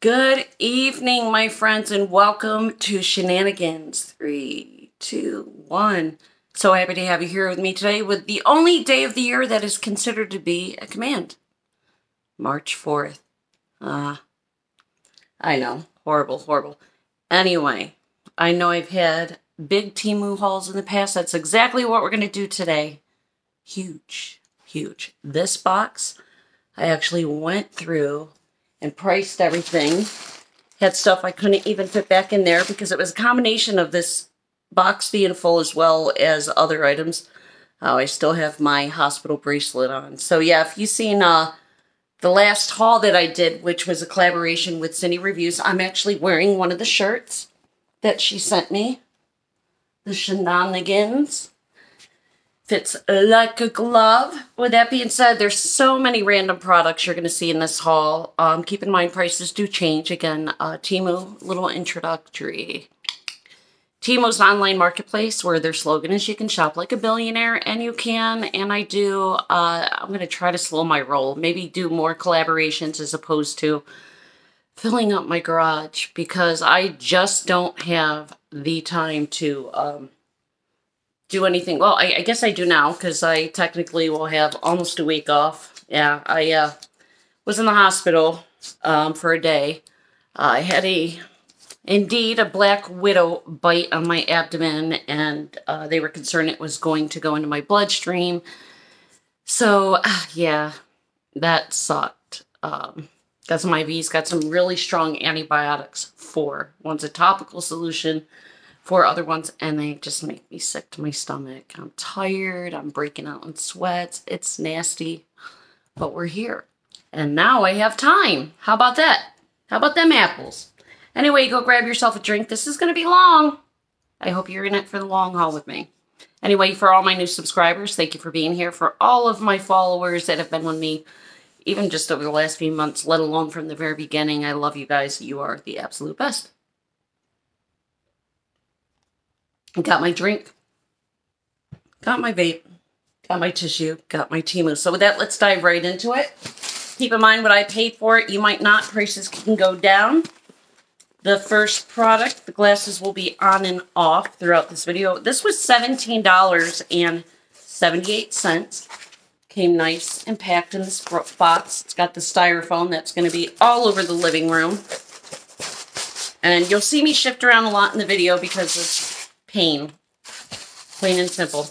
Good evening, my friends, and welcome to Shenanigans. Three, two, one. So happy to have you here with me today with the only day of the year that is considered to be a command. March 4th. Ah, uh, I know. Horrible, horrible. Anyway, I know I've had big Temu hauls in the past. That's exactly what we're going to do today. Huge, huge. This box, I actually went through and priced everything. Had stuff I couldn't even fit back in there because it was a combination of this box being full as well as other items. Oh, I still have my hospital bracelet on. So yeah, if you've seen uh, the last haul that I did, which was a collaboration with Cindy Reviews, I'm actually wearing one of the shirts that she sent me. The Shenanigans fits like a glove. With that being said, there's so many random products you're going to see in this haul. Um, keep in mind, prices do change. Again, uh, Temu, little introductory. An online marketplace where their slogan is you can shop like a billionaire, and you can, and I do. Uh, I'm going to try to slow my roll, maybe do more collaborations as opposed to filling up my garage because I just don't have the time to um, do anything. Well, I, I guess I do now because I technically will have almost a week off. Yeah, I uh, was in the hospital um, for a day. Uh, I had a, indeed, a black widow bite on my abdomen, and uh, they were concerned it was going to go into my bloodstream. So, uh, yeah, that sucked. Um, got some IVs, got some really strong antibiotics for. One's a topical solution four other ones and they just make me sick to my stomach. I'm tired, I'm breaking out in sweats, it's nasty, but we're here. And now I have time. How about that? How about them apples? Anyway, go grab yourself a drink. This is going to be long. I hope you're in it for the long haul with me. Anyway, for all my new subscribers, thank you for being here. For all of my followers that have been with me, even just over the last few months, let alone from the very beginning, I love you guys. You are the absolute best. Got my drink. Got my vape. Got my tissue. Got my Temu. So with that, let's dive right into it. Keep in mind what I paid for it. You might not. Prices can go down. The first product, the glasses will be on and off throughout this video. This was $17.78. Came nice and packed in this box. It's got the styrofoam that's going to be all over the living room. And you'll see me shift around a lot in the video because pain. Plain and simple.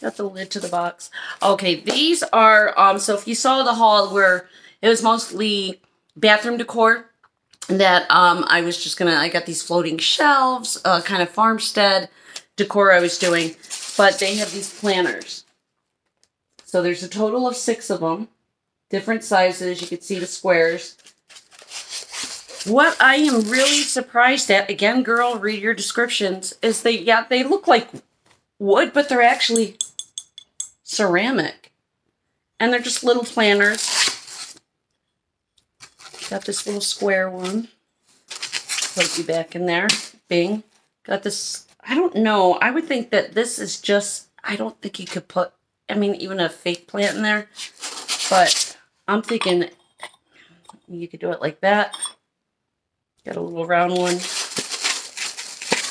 Got the lid to the box. Okay, these are, um, so if you saw the haul where it was mostly bathroom decor, that um, I was just gonna, I got these floating shelves, uh, kind of farmstead decor I was doing, but they have these planners. So there's a total of six of them, different sizes. You can see the squares. What I am really surprised at, again, girl, read your descriptions, is they, yeah, they look like wood, but they're actually ceramic. And they're just little planners. Got this little square one. Put you back in there. Bing. Got this, I don't know. I would think that this is just, I don't think you could put, I mean, even a fake plant in there. But I'm thinking you could do it like that. Got a little round one.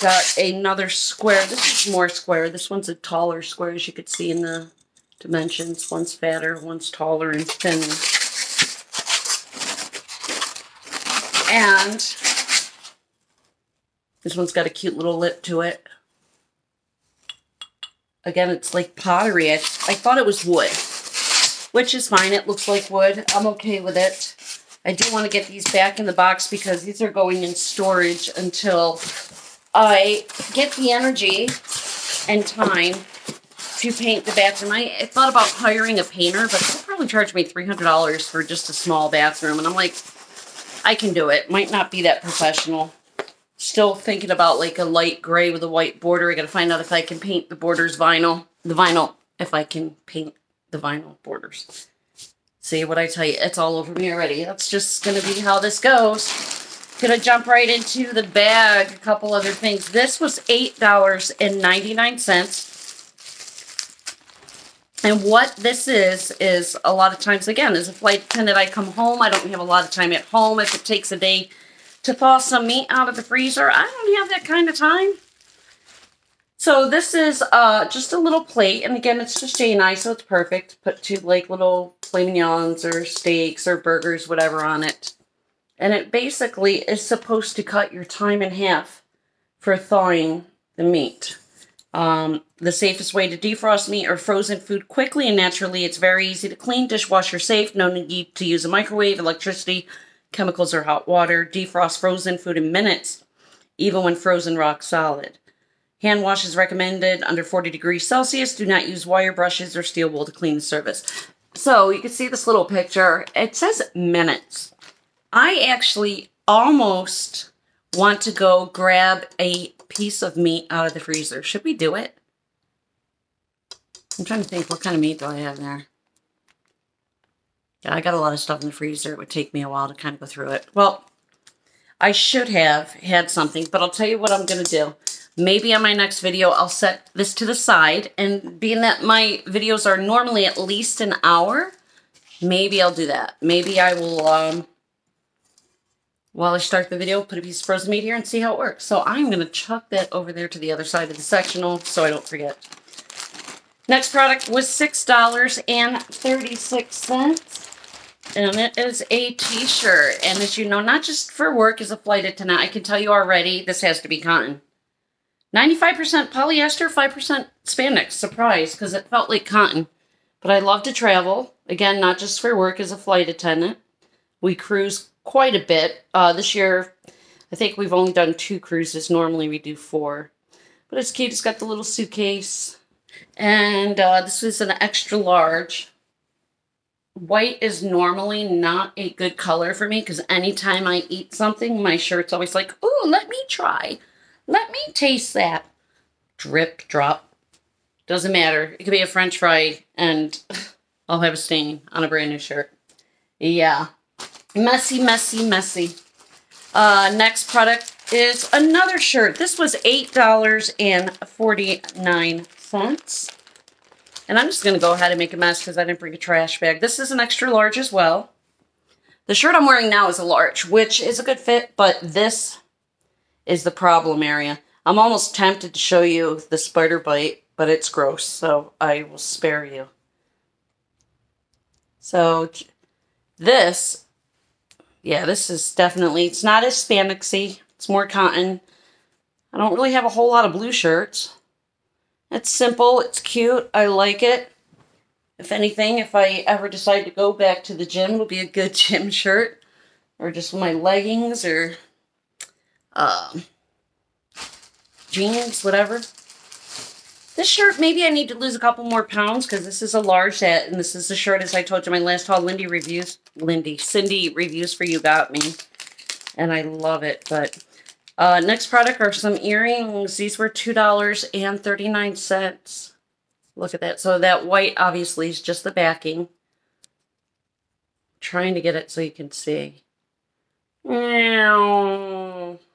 Got another square. This is more square. This one's a taller square, as you could see in the dimensions. One's fatter, one's taller and thinner. And this one's got a cute little lip to it. Again, it's like pottery. I, I thought it was wood, which is fine. It looks like wood. I'm okay with it. I do want to get these back in the box because these are going in storage until I get the energy and time to paint the bathroom. I, thought about hiring a painter, but they'll probably charge me $300 for just a small bathroom. And I'm like, I can do it. Might not be that professional. Still thinking about like a light gray with a white border. I got to find out if I can paint the borders vinyl. The vinyl, if I can paint the vinyl borders. See what I tell you? It's all over me already. That's just going to be how this goes. Gonna jump right into the bag. A couple other things. This was $8.99. And what this is, is a lot of times, again, as a flight attendant, I come home. I don't have a lot of time at home. If it takes a day to thaw some meat out of the freezer. I don't have that kind of time. So this is uh, just a little plate, and again, it's just Jay and I, so it's perfect. Put two like little filet mignons or steaks or burgers, whatever on it. And it basically is supposed to cut your time in half for thawing the meat. Um, the safest way to defrost meat or frozen food quickly and naturally. It's very easy to clean, dishwasher safe, no need to use a microwave, electricity, chemicals, or hot water. Defrost frozen food in minutes, even when frozen rock solid. Hand wash is recommended under 40 degrees Celsius. Do not use wire brushes or steel wool to clean the surface. So you can see this little picture. It says minutes. I actually almost want to go grab a piece of meat out of the freezer. Should we do it? I'm trying to think, what kind of meat do I have there? Yeah, I got a lot of stuff in the freezer. It would take me a while to kind of go through it. Well, I should have had something, but I'll tell you what I'm going to do. Maybe on my next video, I'll set this to the side. And being that my videos are normally at least an hour, maybe I'll do that. Maybe I will, um, while I start the video, put a piece of frozen meat here and see how it works. So I'm going to chuck that over there to the other side of the sectional so I don't forget. Next product was $6.36. And it is a t-shirt. And as you know, not just for work as a flight attendant, I can tell you already, this has to be cotton. 95% polyester, 5% spandex. Surprise, because it felt like cotton. But I love to travel. Again, not just for work as a flight attendant. We cruise quite a bit. Uh, this year, I think we've only done two cruises. Normally we do four. But it's cute. It's got the little suitcase. And uh, this is an extra large. White is normally not a good color for me because anytime I eat something, my shirt's always like, ooh, let me try. Let me taste that. Drip, drop. Doesn't matter. It could be a french fry and I'll have a stain on a brand new shirt. Yeah. Messy, messy, messy. Uh, next product is another shirt. This was $8.49. And I'm just going to go ahead and make a mess because I didn't bring a trash bag. This is an extra large as well. The shirt I'm wearing now is a large, which is a good fit, but this is the problem area. I'm almost tempted to show you the spider bite, but it's gross, so I will spare you. So this, yeah, this is definitely, it's not as spandexy. It's more cotton. I don't really have a whole lot of blue shirts. It's simple. It's cute. I like it. If anything, if I ever decide to go back to the gym, it'll be a good gym shirt. Or just my leggings or um, jeans, whatever. This shirt, maybe I need to lose a couple more pounds because this is a large set. And this is the shirt, as I told you, my last haul, Lindy reviews. Lindy, Cindy reviews for you got me. And I love it. But uh, next product are some earrings. These were $2.39. Look at that. So that white, obviously, is just the backing. trying to get it so you can see.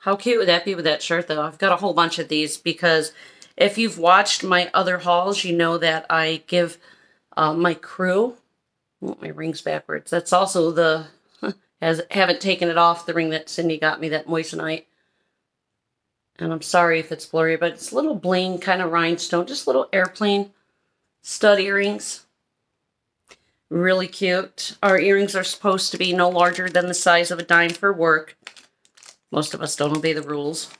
How cute would that be with that shirt, though? I've got a whole bunch of these because if you've watched my other hauls, you know that I give uh, my crew... Oh, my ring's backwards. That's also the... Has, haven't taken it off, the ring that Cindy got me, that moissanite. And I'm sorry if it's blurry, but it's little bling kind of rhinestone, just little airplane stud earrings. Really cute. Our earrings are supposed to be no larger than the size of a dime for work. Most of us don't obey the rules.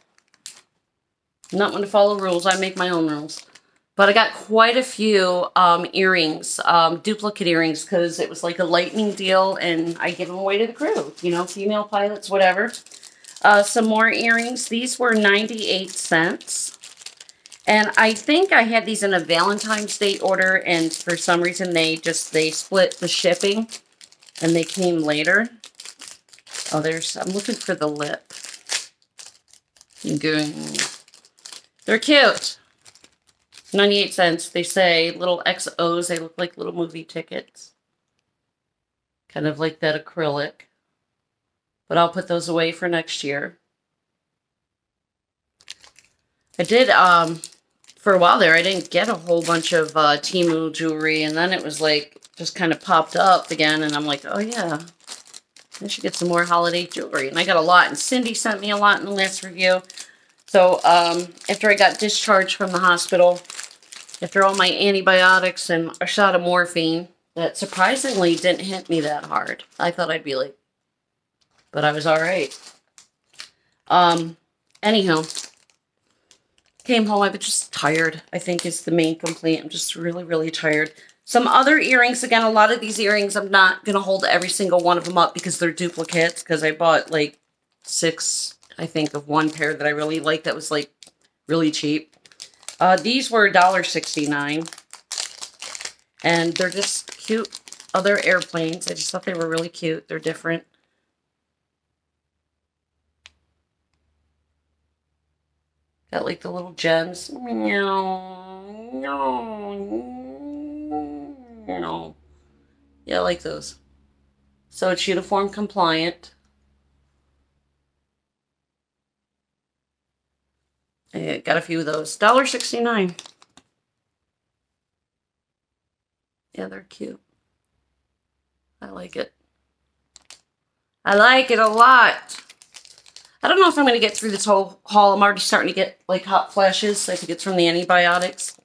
I'm not one to follow rules. I make my own rules. But I got quite a few um, earrings, um, duplicate earrings, because it was like a lightning deal, and I give them away to the crew. You know, female pilots, whatever. Uh, some more earrings. These were 98 cents. And I think I had these in a Valentine's Day order, and for some reason they just, they split the shipping, and they came later. Oh, there's, I'm looking for the lip. They're cute. 98 cents. They say little XOs. They look like little movie tickets. Kind of like that acrylic. But I'll put those away for next year. I did, um, for a while there, I didn't get a whole bunch of uh, Temu jewelry, and then it was like, just kind of popped up again, and I'm like, oh yeah, I should get some more holiday jewelry. And I got a lot. And Cindy sent me a lot in the last review. So um, after I got discharged from the hospital, after all my antibiotics and a shot of morphine, that surprisingly didn't hit me that hard. I thought I'd be like, but I was all right. Um, anyhow, came home. I was just tired, I think is the main complaint. I'm just really, really tired. Some other earrings. Again, a lot of these earrings, I'm not going to hold every single one of them up because they're duplicates because I bought like six, I think, of one pair that I really liked that was like really cheap. Uh, these were $1.69 and they're just cute other airplanes. I just thought they were really cute. They're different. Got like the little gems. Yeah, I like those. So it's uniform compliant. I got a few of those. $1.69. Yeah, they're cute. I like it. I like it a lot. I don't know if I'm going to get through this whole haul. I'm already starting to get like hot flashes. I think it's from the antibiotics.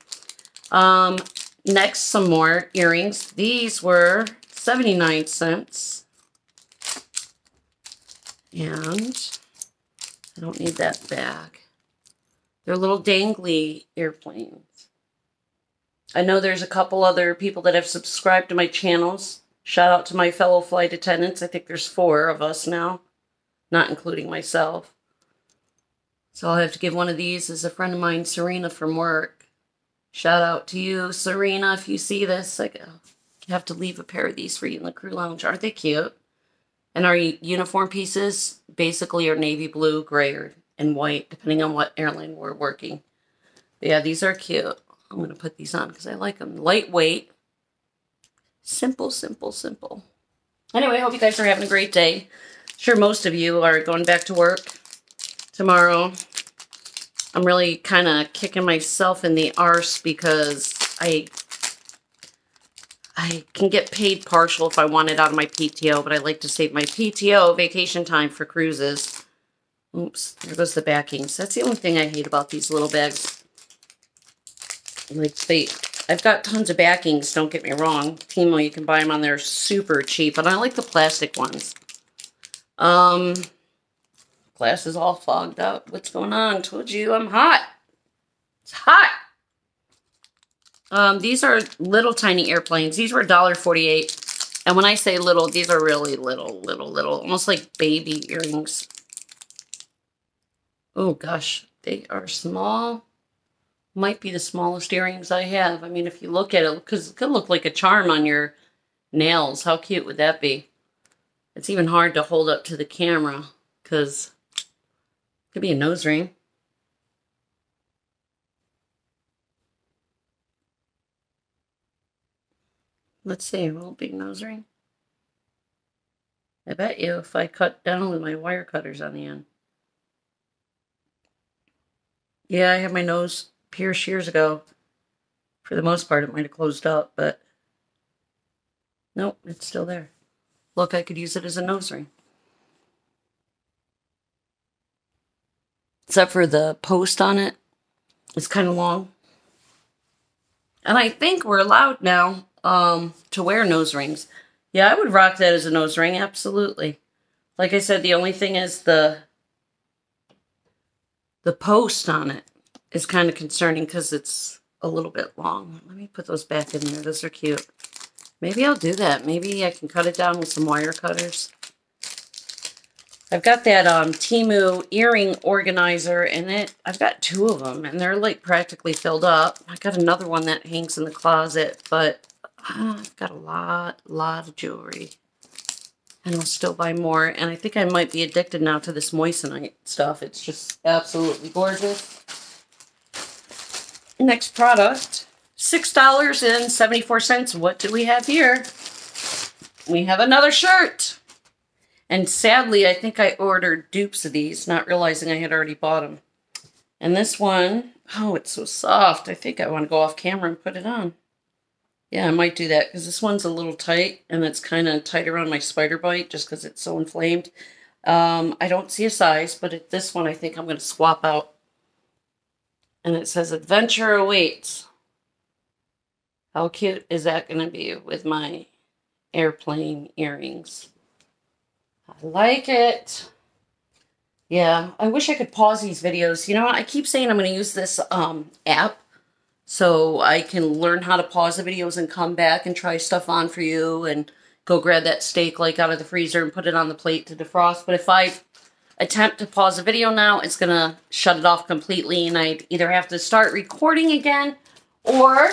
Um, next, some more earrings. These were 79 cents. And I don't need that bag. They're little dangly airplanes. I know there's a couple other people that have subscribed to my channels. Shout out to my fellow flight attendants. I think there's four of us now, not including myself. So I'll have to give one of these as a friend of mine, Serena, from work. Shout out to you, Serena, if you see this. I uh, have to leave a pair of these for you in the crew lounge. Aren't they cute? And our uniform pieces basically are navy blue, gray, and white, depending on what airline we're working. But yeah, these are cute. I'm going to put these on because I like them. Lightweight. Simple, simple, simple. Anyway, I hope you guys are having a great day. sure most of you are going back to work tomorrow. I'm really kind of kicking myself in the arse because I I can get paid partial if I want it out of my PTO, but I like to save my PTO vacation time for cruises. Oops, there goes the backings. That's the only thing I hate about these little bags. Like they, I've got tons of backings, don't get me wrong. Temu, you can buy them on there super cheap, but I like the plastic ones. Um, glass is all fogged up. What's going on? Told you I'm hot. It's hot. Um, these are little tiny airplanes. These were $1.48. And when I say little, these are really little, little, little. Almost like baby earrings. Oh, gosh. They are small might be the smallest earrings I have. I mean, if you look at it, because it could look like a charm on your nails. How cute would that be? It's even hard to hold up to the camera because could be a nose ring. Let's see, a little big nose ring. I bet you if I cut down with my wire cutters on the end. Yeah, I have my nose pierced years ago. For the most part, it might have closed up, but nope, it's still there. Look, I could use it as a nose ring. Except for the post on it. It's kind of long. And I think we're allowed now um, to wear nose rings. Yeah, I would rock that as a nose ring, absolutely. Like I said, the only thing is the the post on it is kind of concerning because it's a little bit long. Let me put those back in there. Those are cute. Maybe I'll do that. Maybe I can cut it down with some wire cutters. I've got that um, Temu earring organizer in it. I've got two of them, and they're like practically filled up. I got another one that hangs in the closet, but uh, I've got a lot, lot of jewelry. And I'll still buy more. And I think I might be addicted now to this moissanite stuff. It's just absolutely gorgeous. Next product, $6.74. What do we have here? We have another shirt. And sadly, I think I ordered dupes of these, not realizing I had already bought them. And this one, oh, it's so soft. I think I want to go off camera and put it on. Yeah, I might do that because this one's a little tight and it's kind of tight around my spider bite just because it's so inflamed. Um, I don't see a size, but at this one I think I'm going to swap out. And it says Adventure Awaits. How cute is that going to be with my airplane earrings? I like it. Yeah, I wish I could pause these videos. You know, I keep saying I'm going to use this um, app so I can learn how to pause the videos and come back and try stuff on for you and go grab that steak like out of the freezer and put it on the plate to defrost. But if I attempt to pause the video now, it's going to shut it off completely and I'd either have to start recording again or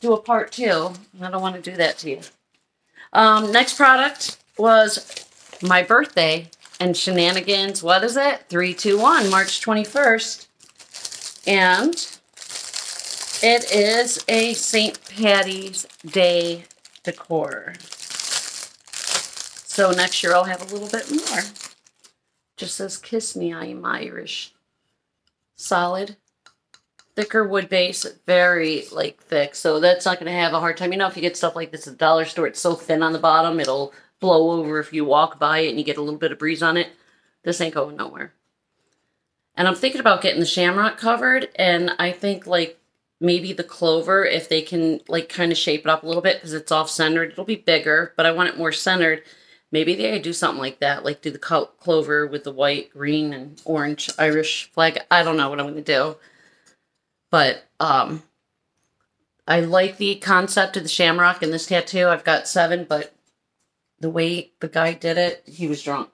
do a part two. I don't want to do that to you. Um, next product was my birthday and shenanigans. What is it? 321, March 21st. And it is a St. Patty's Day decor. So next year I'll have a little bit more. Just says, kiss me, I am Irish. Solid. Thicker wood base, very like thick. So that's not going to have a hard time. You know, if you get stuff like this at the dollar store, it's so thin on the bottom, it'll blow over if you walk by it and you get a little bit of breeze on it. This ain't going nowhere. And I'm thinking about getting the shamrock covered. And I think like maybe the clover, if they can like kind of shape it up a little bit because it's off centered, it'll be bigger, but I want it more centered. Maybe they do something like that, like do the clover with the white, green, and orange Irish flag. I don't know what I'm going to do. But um, I like the concept of the shamrock in this tattoo. I've got seven, but the way the guy did it, he was drunk.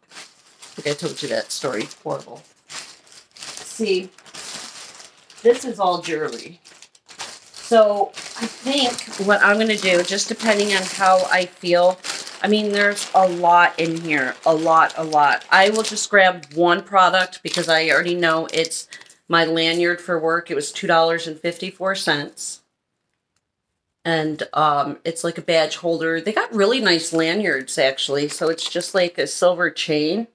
I I told you that story. Horrible. See, this is all jewelry. So I think what I'm going to do, just depending on how I feel, I mean, there's a lot in here. A lot, a lot. I will just grab one product because I already know it's my lanyard for work. It was $2.54 and um, it's like a badge holder. They got really nice lanyards, actually. So it's just like a silver chain.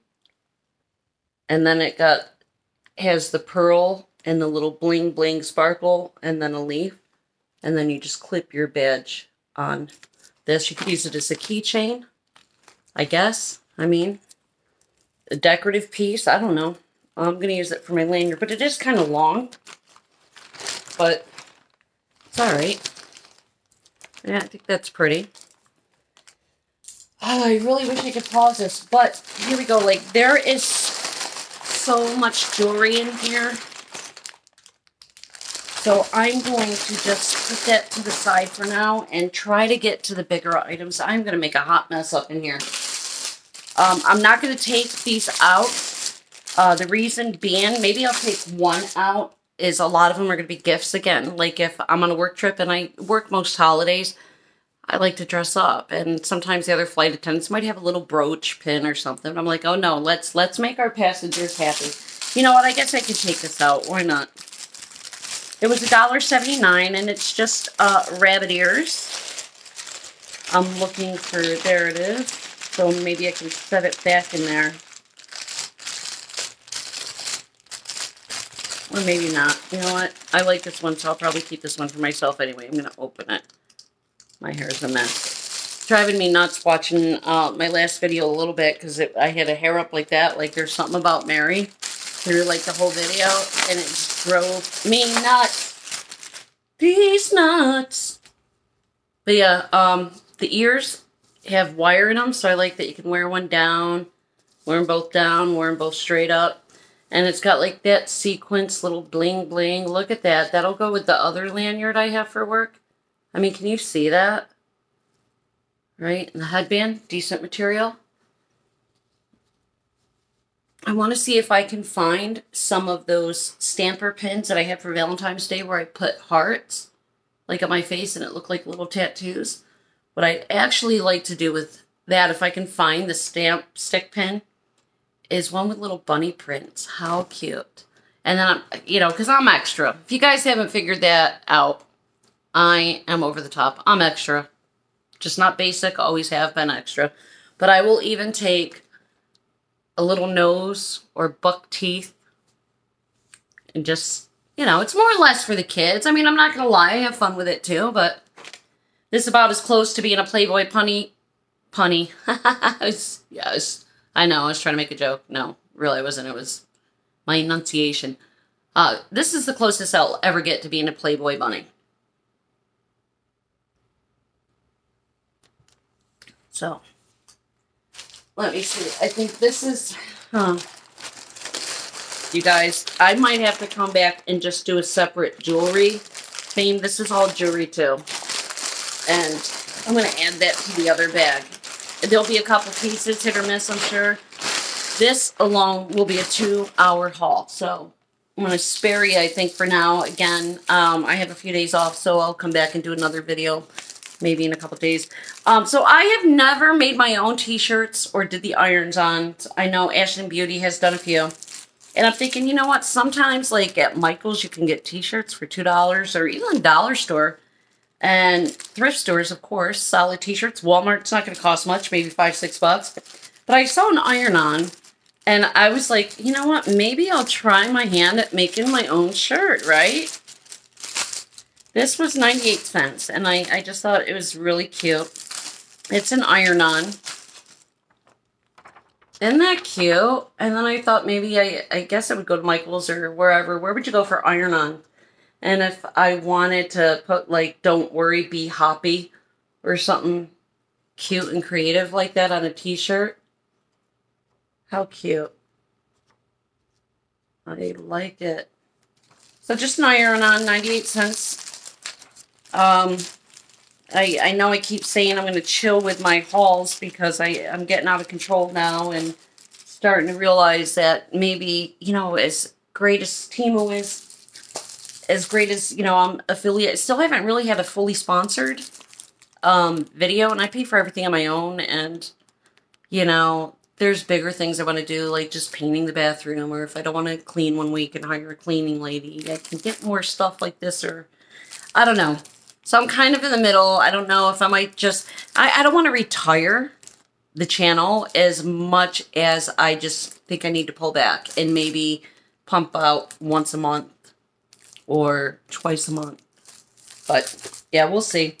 And then it got has the pearl and the little bling bling sparkle and then a leaf. And then you just clip your badge on this. You could use it as a keychain, I guess. I mean, a decorative piece. I don't know. I'm going to use it for my lanyard. But it is kind of long. But it's all right. Yeah, I think that's pretty. Oh, I really wish I could pause this, but here we go. Like, there is so much jewelry in here. So I'm going to just put that to the side for now and try to get to the bigger items. I'm going to make a hot mess up in here. Um, I'm not going to take these out. Uh, the reason being, maybe I'll take one out is a lot of them are going to be gifts again. Like if I'm on a work trip and I work most holidays, I like to dress up. And sometimes the other flight attendants might have a little brooch pin or something. I'm like, oh no, let's let's make our passengers happy. You know what? I guess I could take this out. Why not? It was $1.79 and it's just uh, rabbit ears. I'm looking for, there it is. So maybe I can set it back in there. Or maybe not. You know what? I like this one, so I'll probably keep this one for myself anyway. I'm going to open it. My hair is a mess. Driving me nuts watching uh, my last video a little bit because I had a hair up like that. Like there's something about Mary through like the whole video. And it just drove me nuts. These nuts. But yeah, um, the ears have wire in them. So I like that you can wear one down, wear them both down, wear them both straight up. And it's got like that sequence little bling bling. Look at that. That'll go with the other lanyard I have for work. I mean, can you see that? Right? And the headband, decent material. I want to see if I can find some of those stamper pins that I had for Valentine's Day where I put hearts like on my face and it looked like little tattoos. What I'd actually like to do with that, if I can find the stamp stick pin, is one with little bunny prints. How cute. And then, I'm, you know, because I'm extra. If you guys haven't figured that out, I am over the top. I'm extra. Just not basic, always have been extra. But I will even take a little nose or buck teeth and just you know, it's more or less for the kids. I mean, I'm not going to lie, I have fun with it too, but this is about as close to being a Playboy punny. Punny. yes. I know, I was trying to make a joke. No, really, I wasn't. It was my enunciation. Uh, this is the closest I'll ever get to being a Playboy bunny. So, let me see. I think this is, huh. You guys, I might have to come back and just do a separate jewelry theme. This is all jewelry too. And I'm going to add that to the other bag. There'll be a couple pieces, hit or miss, I'm sure. This alone will be a two-hour haul. So I'm going to spare you, I think, for now. Again, um, I have a few days off, so I'll come back and do another video maybe in a couple days. Um, so I have never made my own t-shirts or did the irons on. I know Ashton Beauty has done a few. And I'm thinking, you know what? Sometimes, like at Michael's, you can get t-shirts for $2 or even dollar store. And thrift stores, of course, solid t-shirts. Walmart's not going to cost much, maybe five, six bucks. But I saw an iron-on, and I was like, you know what? Maybe I'll try my hand at making my own shirt, right? This was 98 cents, and I, I just thought it was really cute. It's an iron-on. Isn't that cute? And then I thought maybe I, I guess I would go to Michael's or wherever. Where would you go for iron-on? And if I wanted to put like, don't worry, be happy or something cute and creative like that on a t-shirt. How cute. I like it. So just an iron-on, 98 cents. Um, I, I know I keep saying I'm going to chill with my hauls because I, I'm getting out of control now and starting to realize that maybe, you know, as great as Temu is, as great as, you know, I'm affiliate, still haven't really had a fully sponsored um, video and I pay for everything on my own and, you know, there's bigger things I want to do, like just painting the bathroom, or if I don't want to clean one week and hire a cleaning lady, I can get more stuff like this, or I don't know. So I'm kind of in the middle. I don't know if I might just, I, I don't want to retire the channel as much as I just think I need to pull back and maybe pump out once a month or twice a month. But yeah, we'll see.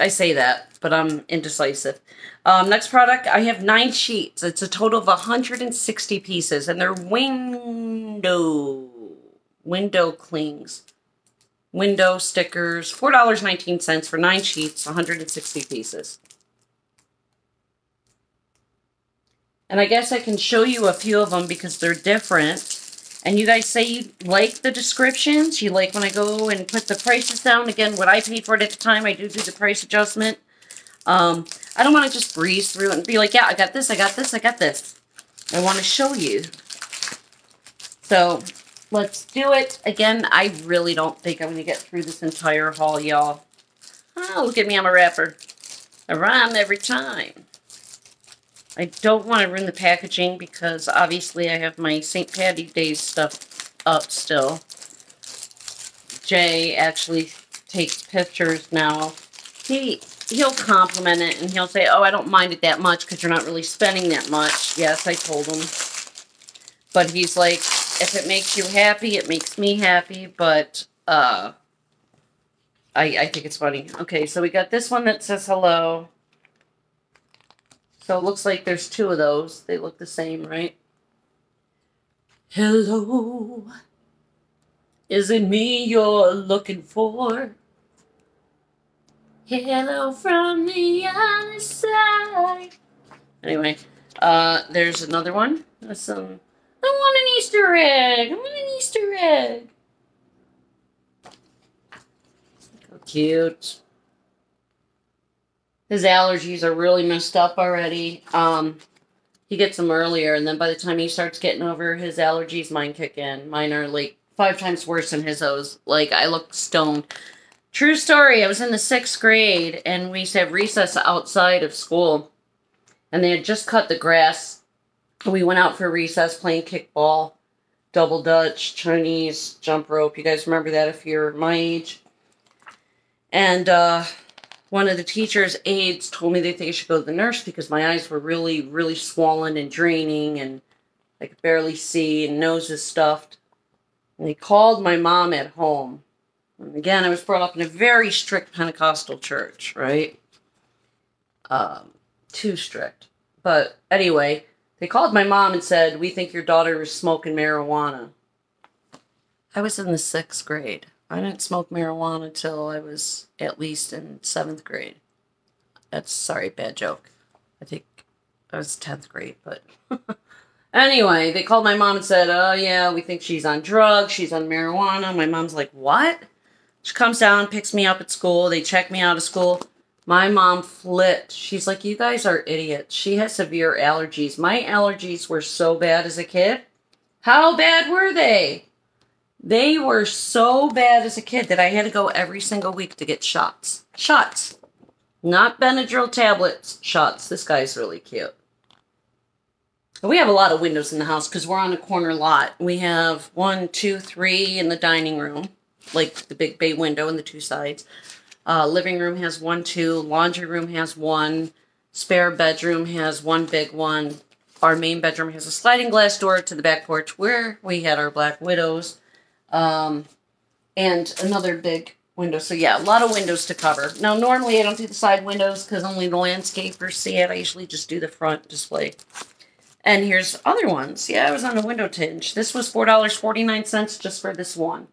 I say that, but I'm indecisive. Um, next product, I have nine sheets. It's a total of 160 pieces, and they're window, window clings window stickers, $4.19 for nine sheets, 160 pieces. And I guess I can show you a few of them because they're different. And you guys say you like the descriptions. You like when I go and put the prices down. Again, what I paid for it at the time, I do do the price adjustment. Um, I don't want to just breeze through it and be like, yeah, I got this, I got this, I got this. I want to show you. So Let's do it. Again, I really don't think I'm going to get through this entire haul, y'all. Oh, look at me, I'm a rapper. I rhyme every time. I don't want to ruin the packaging because obviously I have my St. Patty Day stuff up still. Jay actually takes pictures now. He, he'll compliment it and he'll say, oh, I don't mind it that much because you're not really spending that much. Yes, I told him. But he's like, if it makes you happy, it makes me happy, but uh, I, I think it's funny. Okay, so we got this one that says hello. So it looks like there's two of those. They look the same, right? Hello. Is it me you're looking for? Hello from the other side. Anyway, uh, there's another one. That's some I want an Easter egg. I want an Easter egg. How cute. His allergies are really messed up already. Um, he gets them earlier, and then by the time he starts getting over his allergies, mine kick in. Mine are like five times worse than his O's. Like, I look stoned. True story, I was in the sixth grade, and we used to have recess outside of school. And they had just cut the grass we went out for recess playing kickball, double dutch, Chinese, jump rope. You guys remember that if you're my age. And uh, one of the teacher's aides told me they think I should go to the nurse because my eyes were really, really swollen and draining and I could barely see and nose is stuffed. And they called my mom at home. And again, I was brought up in a very strict Pentecostal church, right? Um, too strict. But anyway, they called my mom and said, We think your daughter is smoking marijuana. I was in the sixth grade. I didn't smoke marijuana until I was at least in seventh grade. That's sorry, bad joke. I think I was 10th grade, but anyway, they called my mom and said, Oh, yeah, we think she's on drugs, she's on marijuana. My mom's like, What? She comes down, picks me up at school, they check me out of school. My mom flipped. She's like, You guys are idiots. She has severe allergies. My allergies were so bad as a kid. How bad were they? They were so bad as a kid that I had to go every single week to get shots. Shots. Not Benadryl tablets, shots. This guy's really cute. We have a lot of windows in the house because we're on a corner lot. We have one, two, three in the dining room, like the big bay window in the two sides. Uh, living room has one, two. Laundry room has one. Spare bedroom has one big one. Our main bedroom has a sliding glass door to the back porch where we had our black widows. Um, and another big window. So yeah, a lot of windows to cover. Now, normally I don't do the side windows because only the landscapers see it. I usually just do the front display. And here's other ones. Yeah, I was on a window tinge. This was $4.49 just for this one.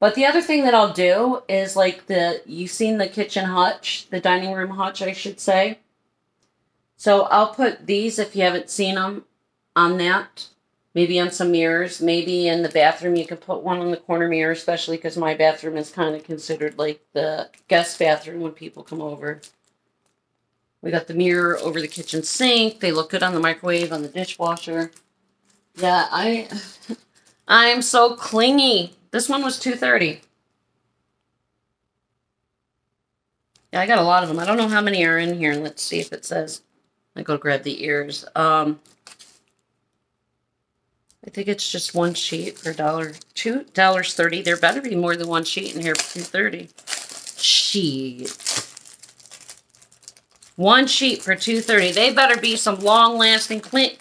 But the other thing that I'll do is like the, you've seen the kitchen hutch, the dining room hutch, I should say. So I'll put these, if you haven't seen them, on that. Maybe on some mirrors. Maybe in the bathroom you can put one on the corner mirror, especially because my bathroom is kind of considered like the guest bathroom when people come over. We got the mirror over the kitchen sink. They look good on the microwave, on the dishwasher. Yeah, I, I'm so clingy. This one was 230. Yeah, I got a lot of them. I don't know how many are in here. Let's see if it says. I go grab the ears. Um, I think it's just one sheet for dollar two dollars thirty. There better be more than one sheet in here for two thirty. Sheet. One sheet for two thirty. They better be some long lasting clean.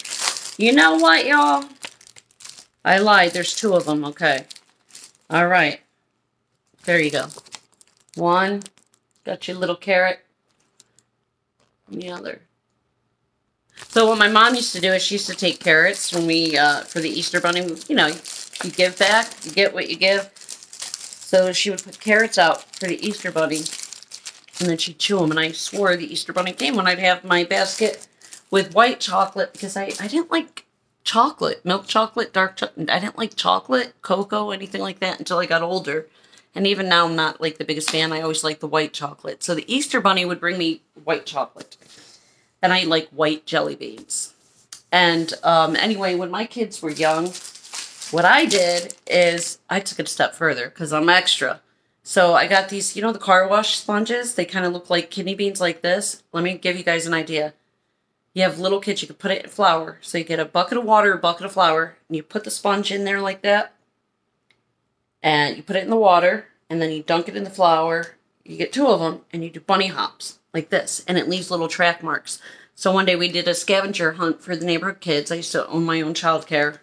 You know what, y'all? I lied. There's two of them. Okay. All right. There you go. One. Got your little carrot. And the other. So what my mom used to do is she used to take carrots when we, uh, for the Easter Bunny, you know, you give back, you get what you give. So she would put carrots out for the Easter Bunny, and then she'd chew them. And I swore the Easter Bunny came when I'd have my basket with white chocolate because I, I didn't like chocolate, milk chocolate, dark chocolate. I didn't like chocolate, cocoa, anything like that until I got older. And even now, I'm not like the biggest fan. I always like the white chocolate. So the Easter Bunny would bring me white chocolate. And I like white jelly beans. And um, anyway, when my kids were young, what I did is I took it a step further because I'm extra. So I got these, you know, the car wash sponges. They kind of look like kidney beans like this. Let me give you guys an idea. You have little kids, you can put it in flour. So you get a bucket of water, a bucket of flour, and you put the sponge in there like that. And you put it in the water, and then you dunk it in the flour. You get two of them, and you do bunny hops like this, and it leaves little track marks. So one day we did a scavenger hunt for the neighborhood kids. I used to own my own childcare.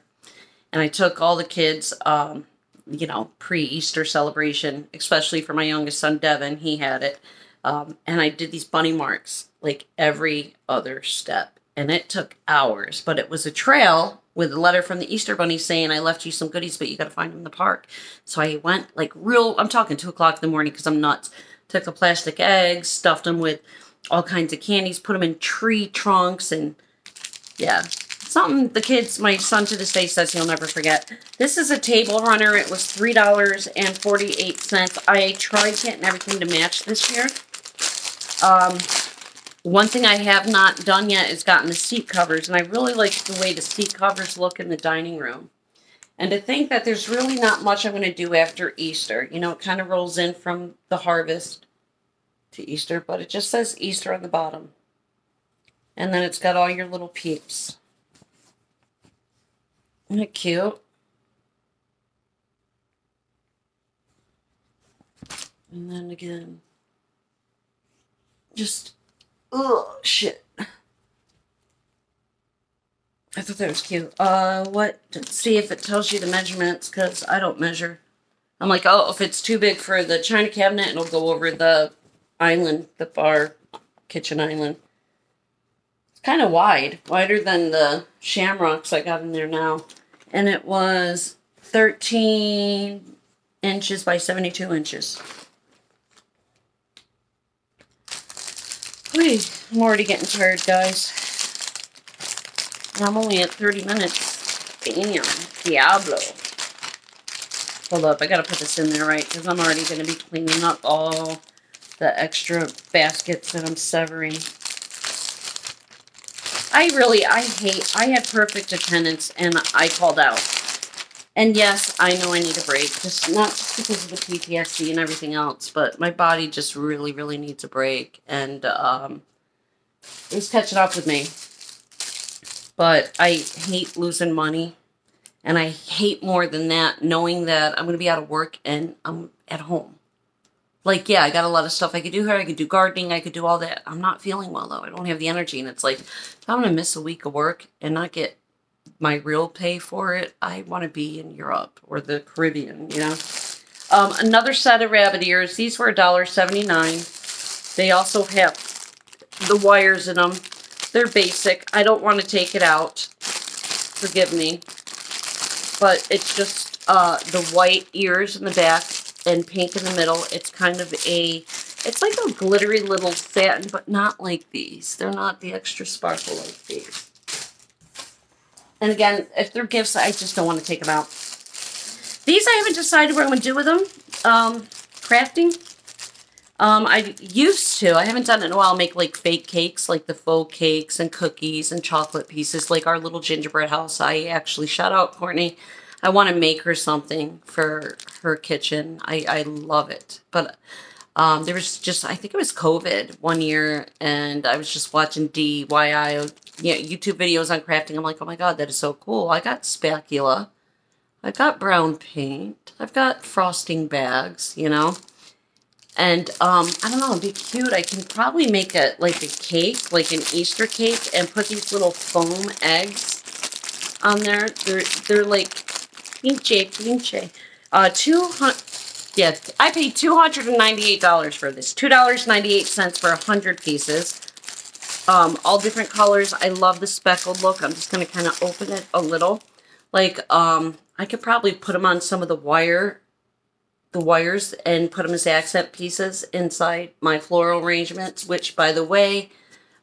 And I took all the kids, um, you know, pre-Easter celebration, especially for my youngest son, Devin. He had it. Um, and I did these bunny marks like every other step. And it took hours, but it was a trail with a letter from the Easter Bunny saying, I left you some goodies, but you got to find them in the park. So I went like real, I'm talking two o'clock in the morning because I'm nuts. Took the plastic eggs, stuffed them with all kinds of candies, put them in tree trunks, and yeah, something the kids, my son to this day says he'll never forget. This is a table runner. It was $3.48. I tried getting everything to match this year. Um, one thing I have not done yet is gotten the seat covers, and I really like the way the seat covers look in the dining room. And to think that there's really not much I'm going to do after Easter. You know, it kind of rolls in from the harvest to Easter, but it just says Easter on the bottom. And then it's got all your little peeps. Isn't it cute? And then again, just, oh, shit. I thought that was cute. Uh, what? See if it tells you the measurements, because I don't measure. I'm like, oh, if it's too big for the china cabinet, it'll go over the island, the bar kitchen island. It's kind of wide, wider than the shamrocks I got in there now. And it was 13 inches by 72 inches. Whee, I'm already getting tired, guys. I'm only at 30 minutes. Damn, Diablo. Hold up, I gotta put this in there right, because I'm already gonna be cleaning up all the extra baskets that I'm severing. I really, I hate, I had perfect attendance and I called out. And yes, I know I need a break, just not just because of the PTSD and everything else, but my body just really, really needs a break. And um, it's catching up with me. But I hate losing money. And I hate more than that knowing that I'm going to be out of work and I'm at home. Like, yeah, I got a lot of stuff I could do here. I could do gardening. I could do all that. I'm not feeling well, though. I don't have the energy. And it's like, if I'm going to miss a week of work and not get my real pay for it, I want to be in Europe or the Caribbean, you know. Um, another set of rabbit ears. These were $1.79. They also have the wires in them. They're basic. I don't want to take it out. Forgive me. But it's just uh, the white ears in the back and pink in the middle. It's kind of a, it's like a glittery little satin, but not like these. They're not the extra sparkle like these. And again, if they're gifts, I just don't want to take them out. These I haven't decided what I'm going to do with them. Um, crafting. Um, I used to, I haven't done it in a while, make like fake cakes, like the faux cakes and cookies and chocolate pieces, like our little gingerbread house. I actually, shout out Courtney, I want to make her something for her kitchen. I, I love it. But um, there was just, I think it was COVID one year, and I was just watching DIY you know, YouTube videos on crafting. I'm like, oh my god, that is so cool. I got spatula. I've got brown paint. I've got frosting bags, you know. And um, I don't know, it'd be cute. I can probably make a like a cake, like an Easter cake, and put these little foam eggs on there. They're they're like pinche, pinche. Uh, two hundred. Yeah, I paid two hundred and ninety-eight dollars for this. Two dollars ninety-eight cents for a hundred pieces. Um, all different colors. I love the speckled look. I'm just going to kind of open it a little. Like, um, I could probably put them on some of the wire, the wires and put them as accent pieces inside my floral arrangements, which, by the way,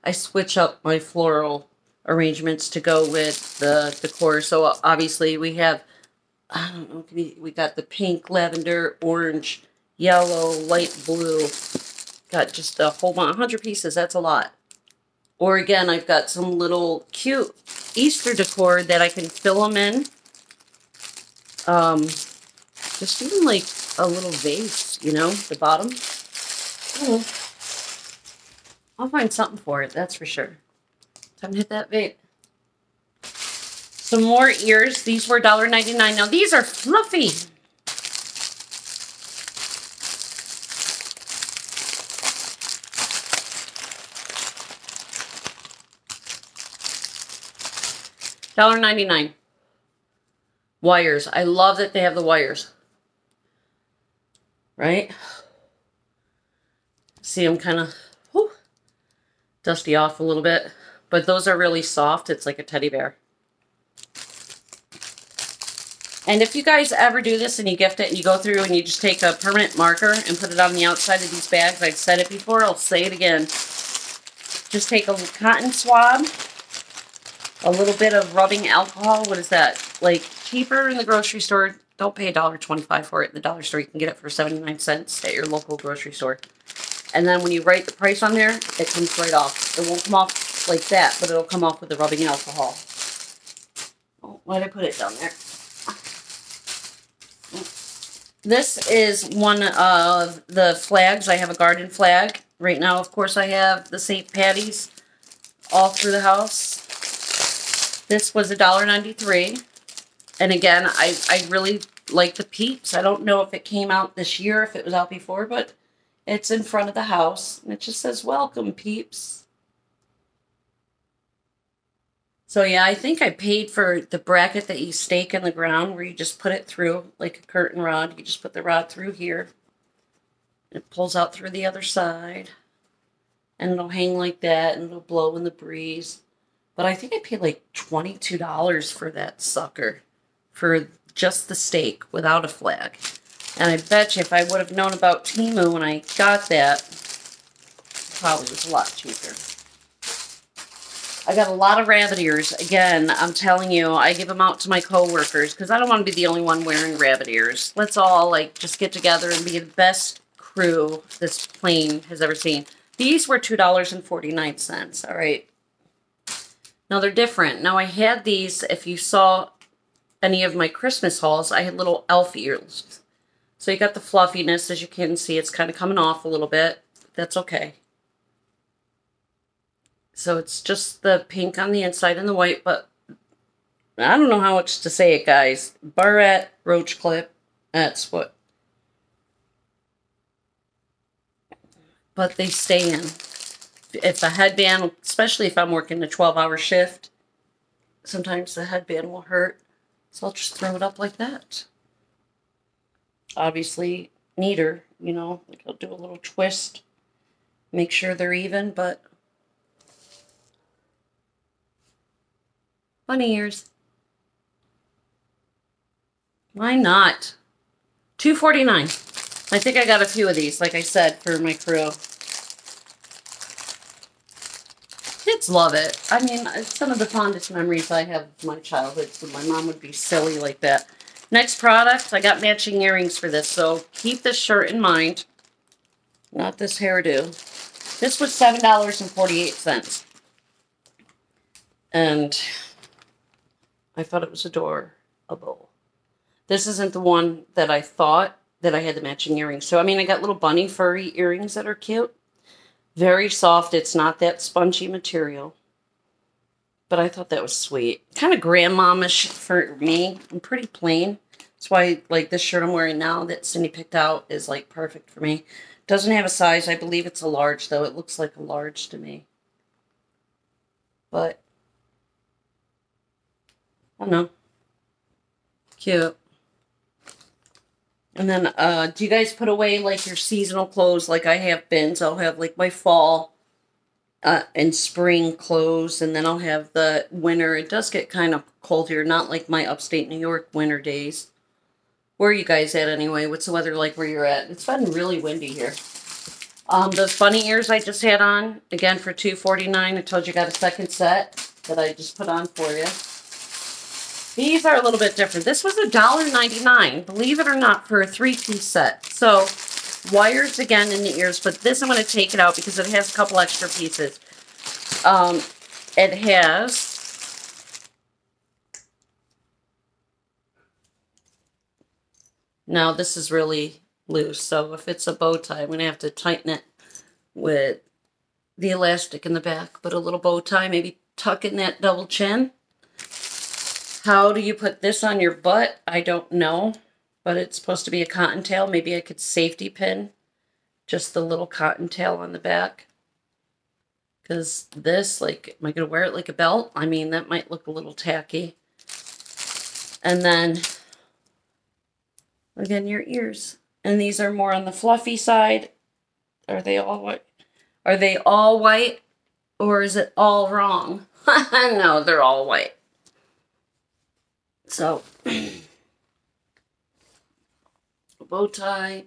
I switch up my floral arrangements to go with the decor. So obviously we have, I don't know, we got the pink, lavender, orange, yellow, light blue. Got just a whole bunch, 100 pieces. That's a lot. Or again, I've got some little cute Easter decor that I can fill them in. Um, just even like a little vase, you know, the bottom. Oh, I'll find something for it, that's for sure. Time to hit that vape. Some more ears. These were $1.99. Now, these are fluffy. $1.99. Wires. I love that they have the wires. Right? See them kind of dusty off a little bit. But those are really soft. It's like a teddy bear. And if you guys ever do this and you gift it and you go through and you just take a permanent marker and put it on the outside of these bags, I've said it before, I'll say it again. Just take a cotton swab a little bit of rubbing alcohol. What is that? Like cheaper in the grocery store. Don't pay $1.25 for it. In the dollar store, you can get it for 79 cents at your local grocery store. And then when you write the price on there, it comes right off. It won't come off like that, but it'll come off with the rubbing alcohol. Oh, why did I put it down there? This is one of the flags. I have a garden flag. Right now, of course, I have the St. Patty's all through the house. This was $1.93. And again, I, I really like the Peeps. I don't know if it came out this year, if it was out before, but it's in front of the house. And it just says, welcome, Peeps. So yeah, I think I paid for the bracket that you stake in the ground where you just put it through like a curtain rod. You just put the rod through here. It pulls out through the other side. And it'll hang like that and it'll blow in the breeze. But I think I paid like $22 for that sucker. For just the steak without a flag. And I bet you if I would have known about Temu when I got that, probably was a lot cheaper. I got a lot of rabbit ears. Again, I'm telling you, I give them out to my coworkers because I don't want to be the only one wearing rabbit ears. Let's all like just get together and be the best crew this plane has ever seen. These were $2.49. All right. Now they're different. Now I had these, if you saw any of my Christmas hauls, I had little elf ears. So you got the fluffiness, as you can see, it's kind of coming off a little bit. That's okay. So it's just the pink on the inside and the white, but I don't know how much to say it, guys. Barrette Roach Clip, that's what. But they stay in. If the headband, especially if I'm working a 12-hour shift, sometimes the headband will hurt. So I'll just throw it up like that. Obviously, neater, you know, like I'll do a little twist, make sure they're even, but Bunny ears. Why not? Two forty nine. I think I got a few of these, like I said, for my crew. Kids love it. I mean, uh, some of the fondest memories I have of my childhood so my mom would be silly like that. Next product, I got matching earrings for this, so keep this shirt in mind. Not this hairdo. This was $7.48. And I thought it was adorable. This isn't the one that I thought that I had the matching earrings. So, I mean, I got little bunny furry earrings that are cute. Very soft. It's not that spongy material. But I thought that was sweet. Kind of grandmamish for me. I'm pretty plain. That's why, like, this shirt I'm wearing now that Cindy picked out is, like, perfect for me. Doesn't have a size. I believe it's a large, though. It looks like a large to me. But I don't know. Cute. And then, uh, do you guys put away, like, your seasonal clothes like I have bins? I'll have, like, my fall uh, and spring clothes, and then I'll have the winter. It does get kind of cold here, not like my upstate New York winter days. Where are you guys at, anyway? What's the weather like where you're at? It's been really windy here. Um, those bunny ears I just had on, again, for two forty nine. I told you I got a second set that I just put on for you. These are a little bit different. This was $1.99, believe it or not, for a three-piece set. So, wires again in the ears, but this I'm going to take it out because it has a couple extra pieces. Um, it has... Now, this is really loose, so if it's a bow tie, I'm going to have to tighten it with the elastic in the back. But a little bow tie, maybe tuck in that double chin. How do you put this on your butt? I don't know, but it's supposed to be a cottontail. Maybe I could safety pin just the little cottontail on the back. Because this, like, am I going to wear it like a belt? I mean, that might look a little tacky. And then, again, your ears. And these are more on the fluffy side. Are they all white? Are they all white? Or is it all wrong? no, they're all white. So, bow tie,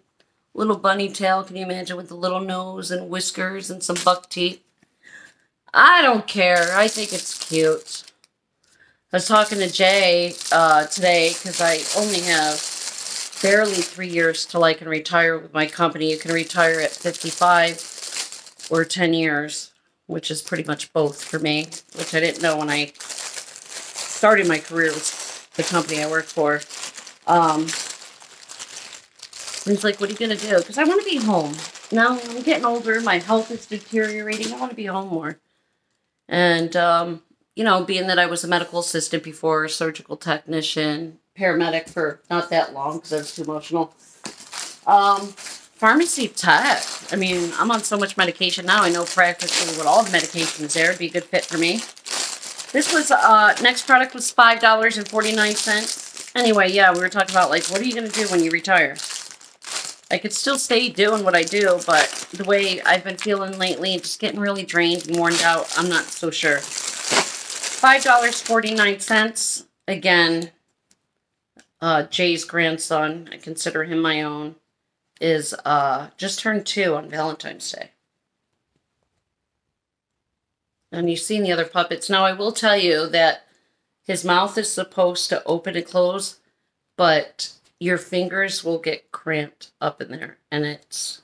little bunny tail, can you imagine, with the little nose and whiskers and some buck teeth. I don't care. I think it's cute. I was talking to Jay uh, today because I only have barely three years till I can retire with my company. You can retire at 55 or 10 years, which is pretty much both for me, which I didn't know when I started my career the company I work for. Um, he's like, what are you going to do? Because I want to be home. Now I'm getting older. My health is deteriorating. I want to be home more. And, um, you know, being that I was a medical assistant before, surgical technician, paramedic for not that long because I was too emotional. Um, pharmacy tech. I mean, I'm on so much medication now. I know practically what all the medication is there. It'd be a good fit for me. This was, uh, next product was $5.49. Anyway, yeah, we were talking about, like, what are you going to do when you retire? I could still stay doing what I do, but the way I've been feeling lately, just getting really drained and worn out, I'm not so sure. $5.49. Again, uh, Jay's grandson, I consider him my own, is uh, just turned two on Valentine's Day. And you've seen the other puppets. Now, I will tell you that his mouth is supposed to open and close, but your fingers will get cramped up in there. And it's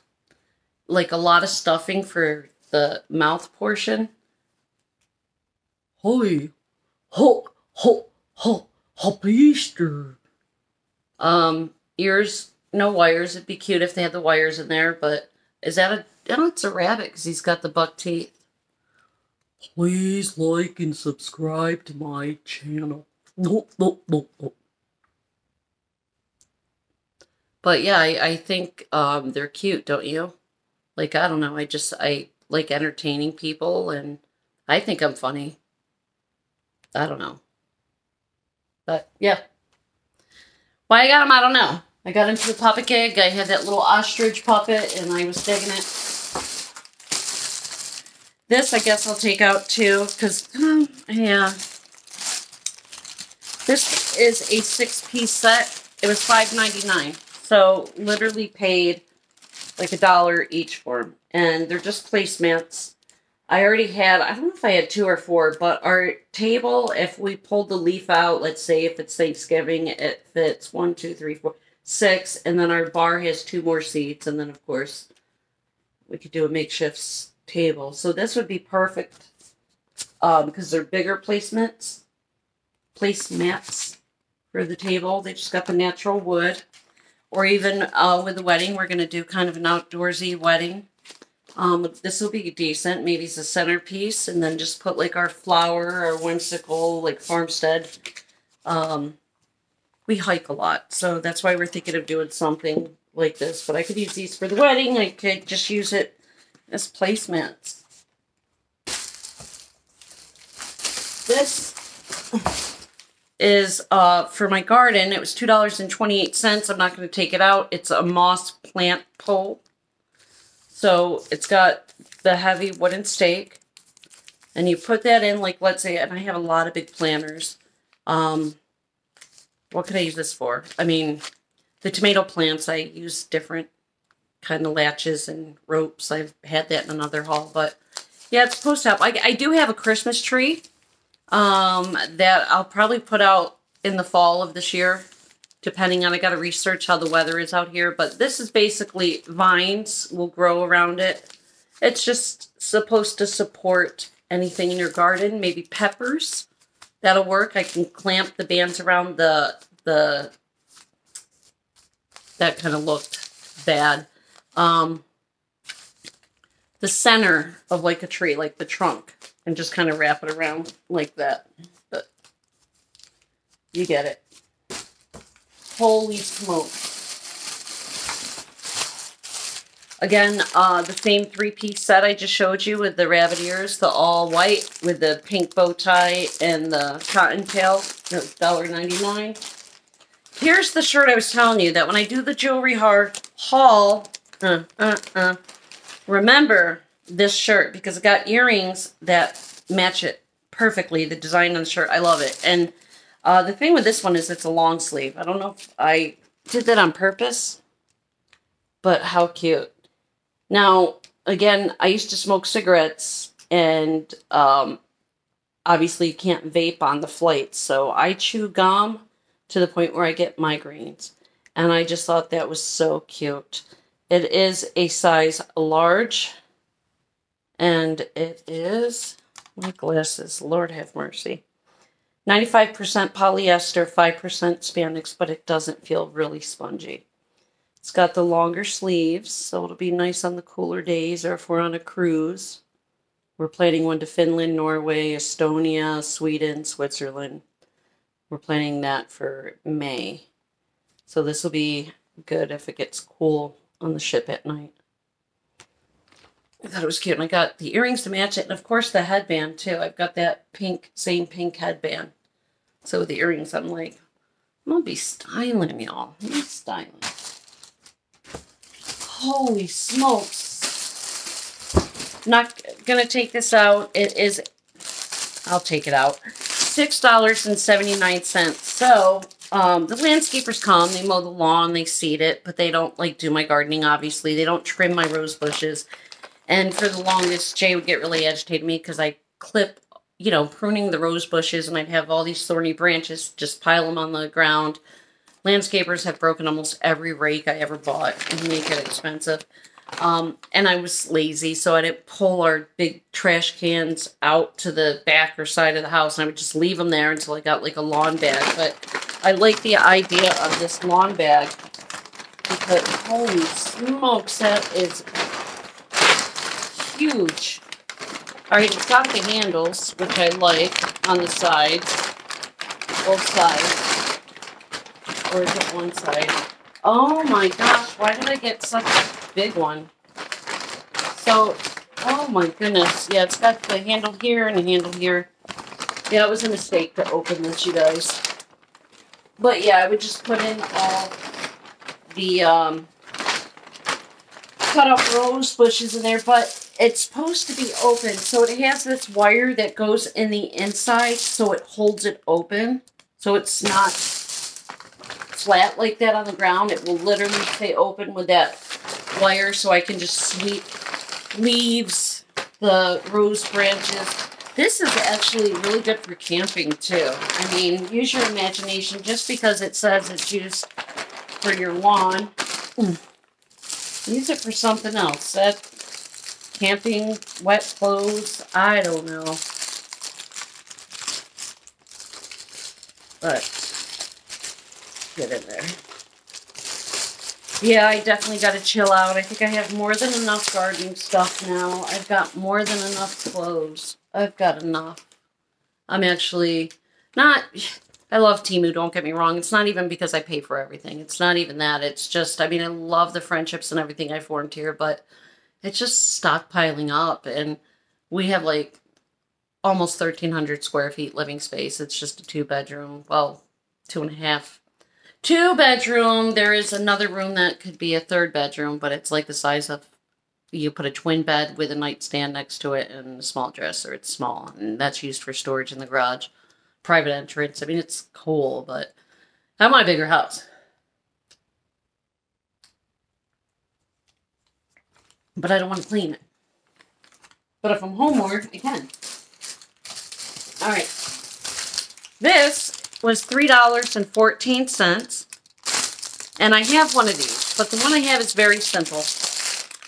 like a lot of stuffing for the mouth portion. Holy, ho, ho, ho, happy Easter. Um, ears, no wires. It'd be cute if they had the wires in there, but is that a, oh, it's a rabbit because he's got the buck teeth. Please like and subscribe to my channel. No, no, no, no. But yeah, I, I think um, they're cute, don't you? Like, I don't know. I just, I like entertaining people and I think I'm funny. I don't know. But yeah. Why I got them, I don't know. I got into the puppet gig. I had that little ostrich puppet and I was digging it. This, I guess I'll take out too because, yeah. This is a six-piece set. It was $5.99. So literally paid like a dollar each for them. And they're just placemats. I already had, I don't know if I had two or four, but our table, if we pulled the leaf out, let's say if it's Thanksgiving, it fits one, two, three, four, six. And then our bar has two more seats. And then, of course, we could do a makeshift table. So this would be perfect um, because they're bigger placements, placemats for the table. They just got the natural wood or even uh, with the wedding, we're going to do kind of an outdoorsy wedding. Um, this will be decent. Maybe it's a centerpiece, and then just put like our flower or whimsical, like farmstead. Um, we hike a lot, so that's why we're thinking of doing something like this. But I could use these for the wedding. I could just use it as placemats. This is uh, for my garden. It was $2.28. I'm not going to take it out. It's a moss plant pole. So it's got the heavy wooden stake. And you put that in, like, let's say, and I have a lot of big planters. Um, what can I use this for? I mean, the tomato plants, I use different kind of latches and ropes. I've had that in another haul, but yeah, it's to help. I, I do have a Christmas tree um, that I'll probably put out in the fall of this year, depending on, I got to research how the weather is out here. But this is basically vines will grow around it. It's just supposed to support anything in your garden, maybe peppers. That'll work. I can clamp the bands around the, the, that kind of looked bad. Um, the center of like a tree, like the trunk and just kind of wrap it around like that. But you get it. Holy smoke. Again, uh, the same three-piece set I just showed you with the rabbit ears, the all white with the pink bow tie and the cottontail, $1.99. Here's the shirt I was telling you that when I do the jewelry haul, uh, uh, uh, remember this shirt because it got earrings that match it perfectly. The design on the shirt, I love it. And uh, the thing with this one is it's a long sleeve. I don't know if I did that on purpose, but how cute. Now, again, I used to smoke cigarettes and um, obviously you can't vape on the flight. So I chew gum to the point where I get migraines. And I just thought that was so cute. It is a size large and it is, my glasses, Lord have mercy. 95% polyester, 5% spandex, but it doesn't feel really spongy. It's got the longer sleeves, so it'll be nice on the cooler days or if we're on a cruise. We're planning one to Finland, Norway, Estonia, Sweden, Switzerland. We're planning that for May. So this will be good if it gets cool on the ship at night. I thought it was cute. And I got the earrings to match it. And of course the headband too. I've got that pink, same pink headband. So with the earrings, I'm like, I'm going to be styling y'all. I'm styling. Holy smokes. Not going to take this out. It is, I'll take it out. $6.79. So um, the landscapers come, they mow the lawn, they seed it, but they don't like do my gardening, obviously. They don't trim my rose bushes. And for the longest, Jay would get really agitated me because I clip, you know, pruning the rose bushes and I'd have all these thorny branches, just pile them on the ground. Landscapers have broken almost every rake I ever bought and make it expensive. Um, and I was lazy, so I didn't pull our big trash cans out to the back or side of the house. And I would just leave them there until I got like a lawn bag. But I like the idea of this lawn bag because holy smokes, that is huge. All right, it's got the handles, which I like, on the sides, both sides. Or is it one side? Oh my gosh, why did I get such a big one? So, oh my goodness. Yeah, it's got the handle here and the handle here. Yeah, it was a mistake to open this, you guys. But yeah, I would just put in all the um, cut up rose bushes in there. But it's supposed to be open. So it has this wire that goes in the inside so it holds it open. So it's not flat like that on the ground. It will literally stay open with that wire so I can just sweep leaves, the rose branches. This is actually really good for camping too. I mean, use your imagination just because it says it's used for your lawn. Use it for something else. That camping, wet clothes, I don't know. But, get in there. Yeah, I definitely got to chill out. I think I have more than enough gardening stuff now. I've got more than enough clothes. I've got enough. I'm actually not... I love Temu, don't get me wrong. It's not even because I pay for everything. It's not even that. It's just, I mean, I love the friendships and everything I formed here, but it's just stockpiling up. And we have like almost 1,300 square feet living space. It's just a two bedroom, well, two and a half. Two bedroom. There is another room that could be a third bedroom, but it's like the size of you put a twin bed with a nightstand next to it and a small dresser. It's small, and that's used for storage in the garage. Private entrance. I mean, it's cool, but I want a bigger house. but I don't want to clean it. But if I'm homeward, I can. All right. This was $3.14. And I have one of these, but the one I have is very simple.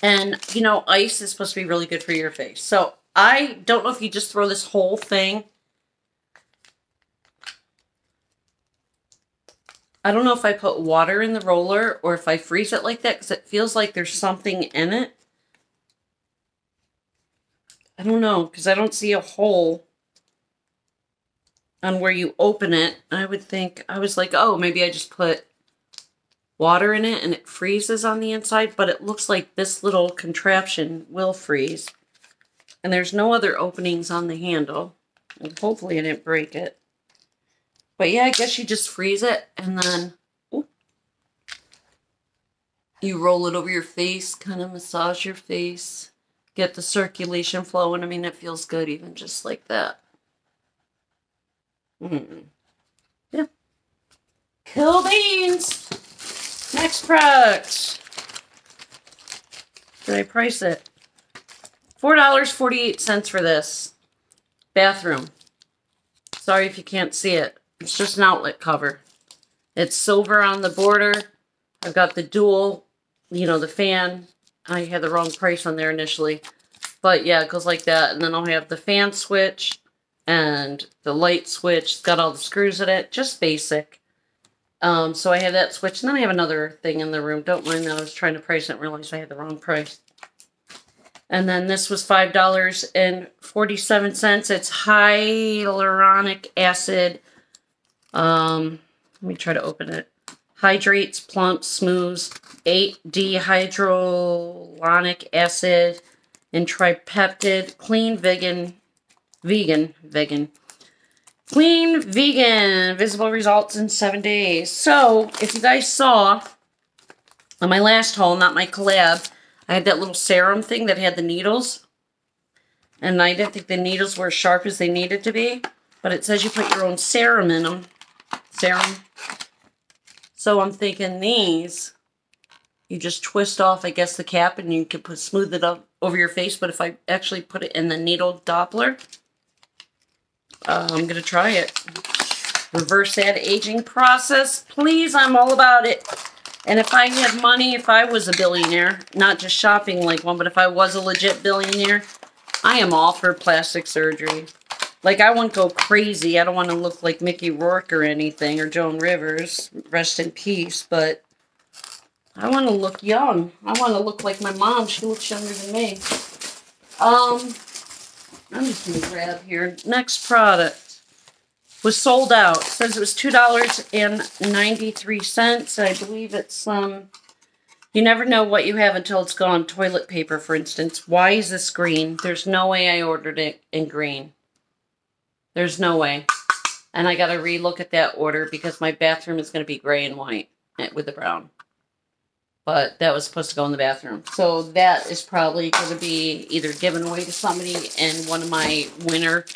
And, you know, ice is supposed to be really good for your face. So I don't know if you just throw this whole thing. I don't know if I put water in the roller or if I freeze it like that because it feels like there's something in it. I don't know, because I don't see a hole on where you open it. I would think, I was like, oh, maybe I just put water in it and it freezes on the inside, but it looks like this little contraption will freeze. And there's no other openings on the handle. And hopefully I didn't break it. But yeah, I guess you just freeze it and then you roll it over your face, kind of massage your face get the circulation flowing. I mean, it feels good even just like that. Mm. Yeah. Cool beans. Next product. Did I price it? $4.48 for this. Bathroom. Sorry if you can't see it. It's just an outlet cover. It's silver on the border. I've got the dual, you know, the fan I had the wrong price on there initially. But yeah, it goes like that. And then I'll have the fan switch and the light switch. It's got all the screws in it. Just basic. Um, so I have that switch. And then I have another thing in the room. Don't mind that. I was trying to price it and realized I had the wrong price. And then this was $5.47. It's hyaluronic acid. Um, let me try to open it. Hydrates, plumps, smooths, 8D hyaluronic acid, and tripeptide clean vegan, vegan, vegan, clean vegan, visible results in seven days. So if you guys saw on my last haul, not my collab, I had that little serum thing that had the needles. And I didn't think the needles were as sharp as they needed to be. But it says you put your own serum in them. Serum. So I'm thinking these, you just twist off, I guess, the cap and you can put smooth it up over your face. But if I actually put it in the needle Doppler, uh, I'm going to try it. Reverse that aging process. Please, I'm all about it. And if I had money, if I was a billionaire, not just shopping like one, but if I was a legit billionaire, I am all for plastic surgery. Like, I won't go crazy. I don't want to look like Mickey Rourke or anything, or Joan Rivers. Rest in peace. But I want to look young. I want to look like my mom. She looks younger than me. Um, I'm just going to grab here. Next product was sold out. It says it was $2.93. I believe it's, um, you never know what you have until it's gone. Toilet paper, for instance. Why is this green? There's no way I ordered it in green. There's no way. And I got to relook at that order because my bathroom is going to be gray and white with the brown. But that was supposed to go in the bathroom. So that is probably going to be either given away to somebody and one of my winter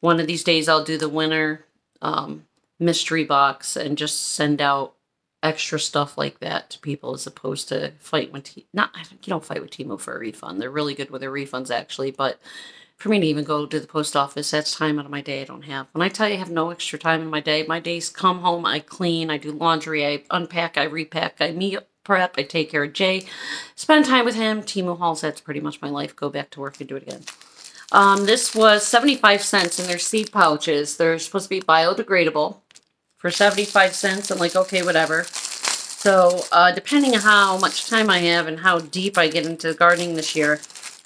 one of these days I'll do the winter um, mystery box and just send out extra stuff like that to people as opposed to fight with not you don't fight with Temu for a refund. They're really good with their refunds actually, but for me to even go to the post office, that's time out of my day I don't have. When I tell you I have no extra time in my day, my days come home, I clean, I do laundry, I unpack, I repack, I meal prep, I take care of Jay, spend time with him, Temu hauls, that's pretty much my life. Go back to work and do it again. Um, this was 75 cents and they're seed pouches. They're supposed to be biodegradable for 75 cents. I'm like, okay, whatever. So uh, depending on how much time I have and how deep I get into gardening this year,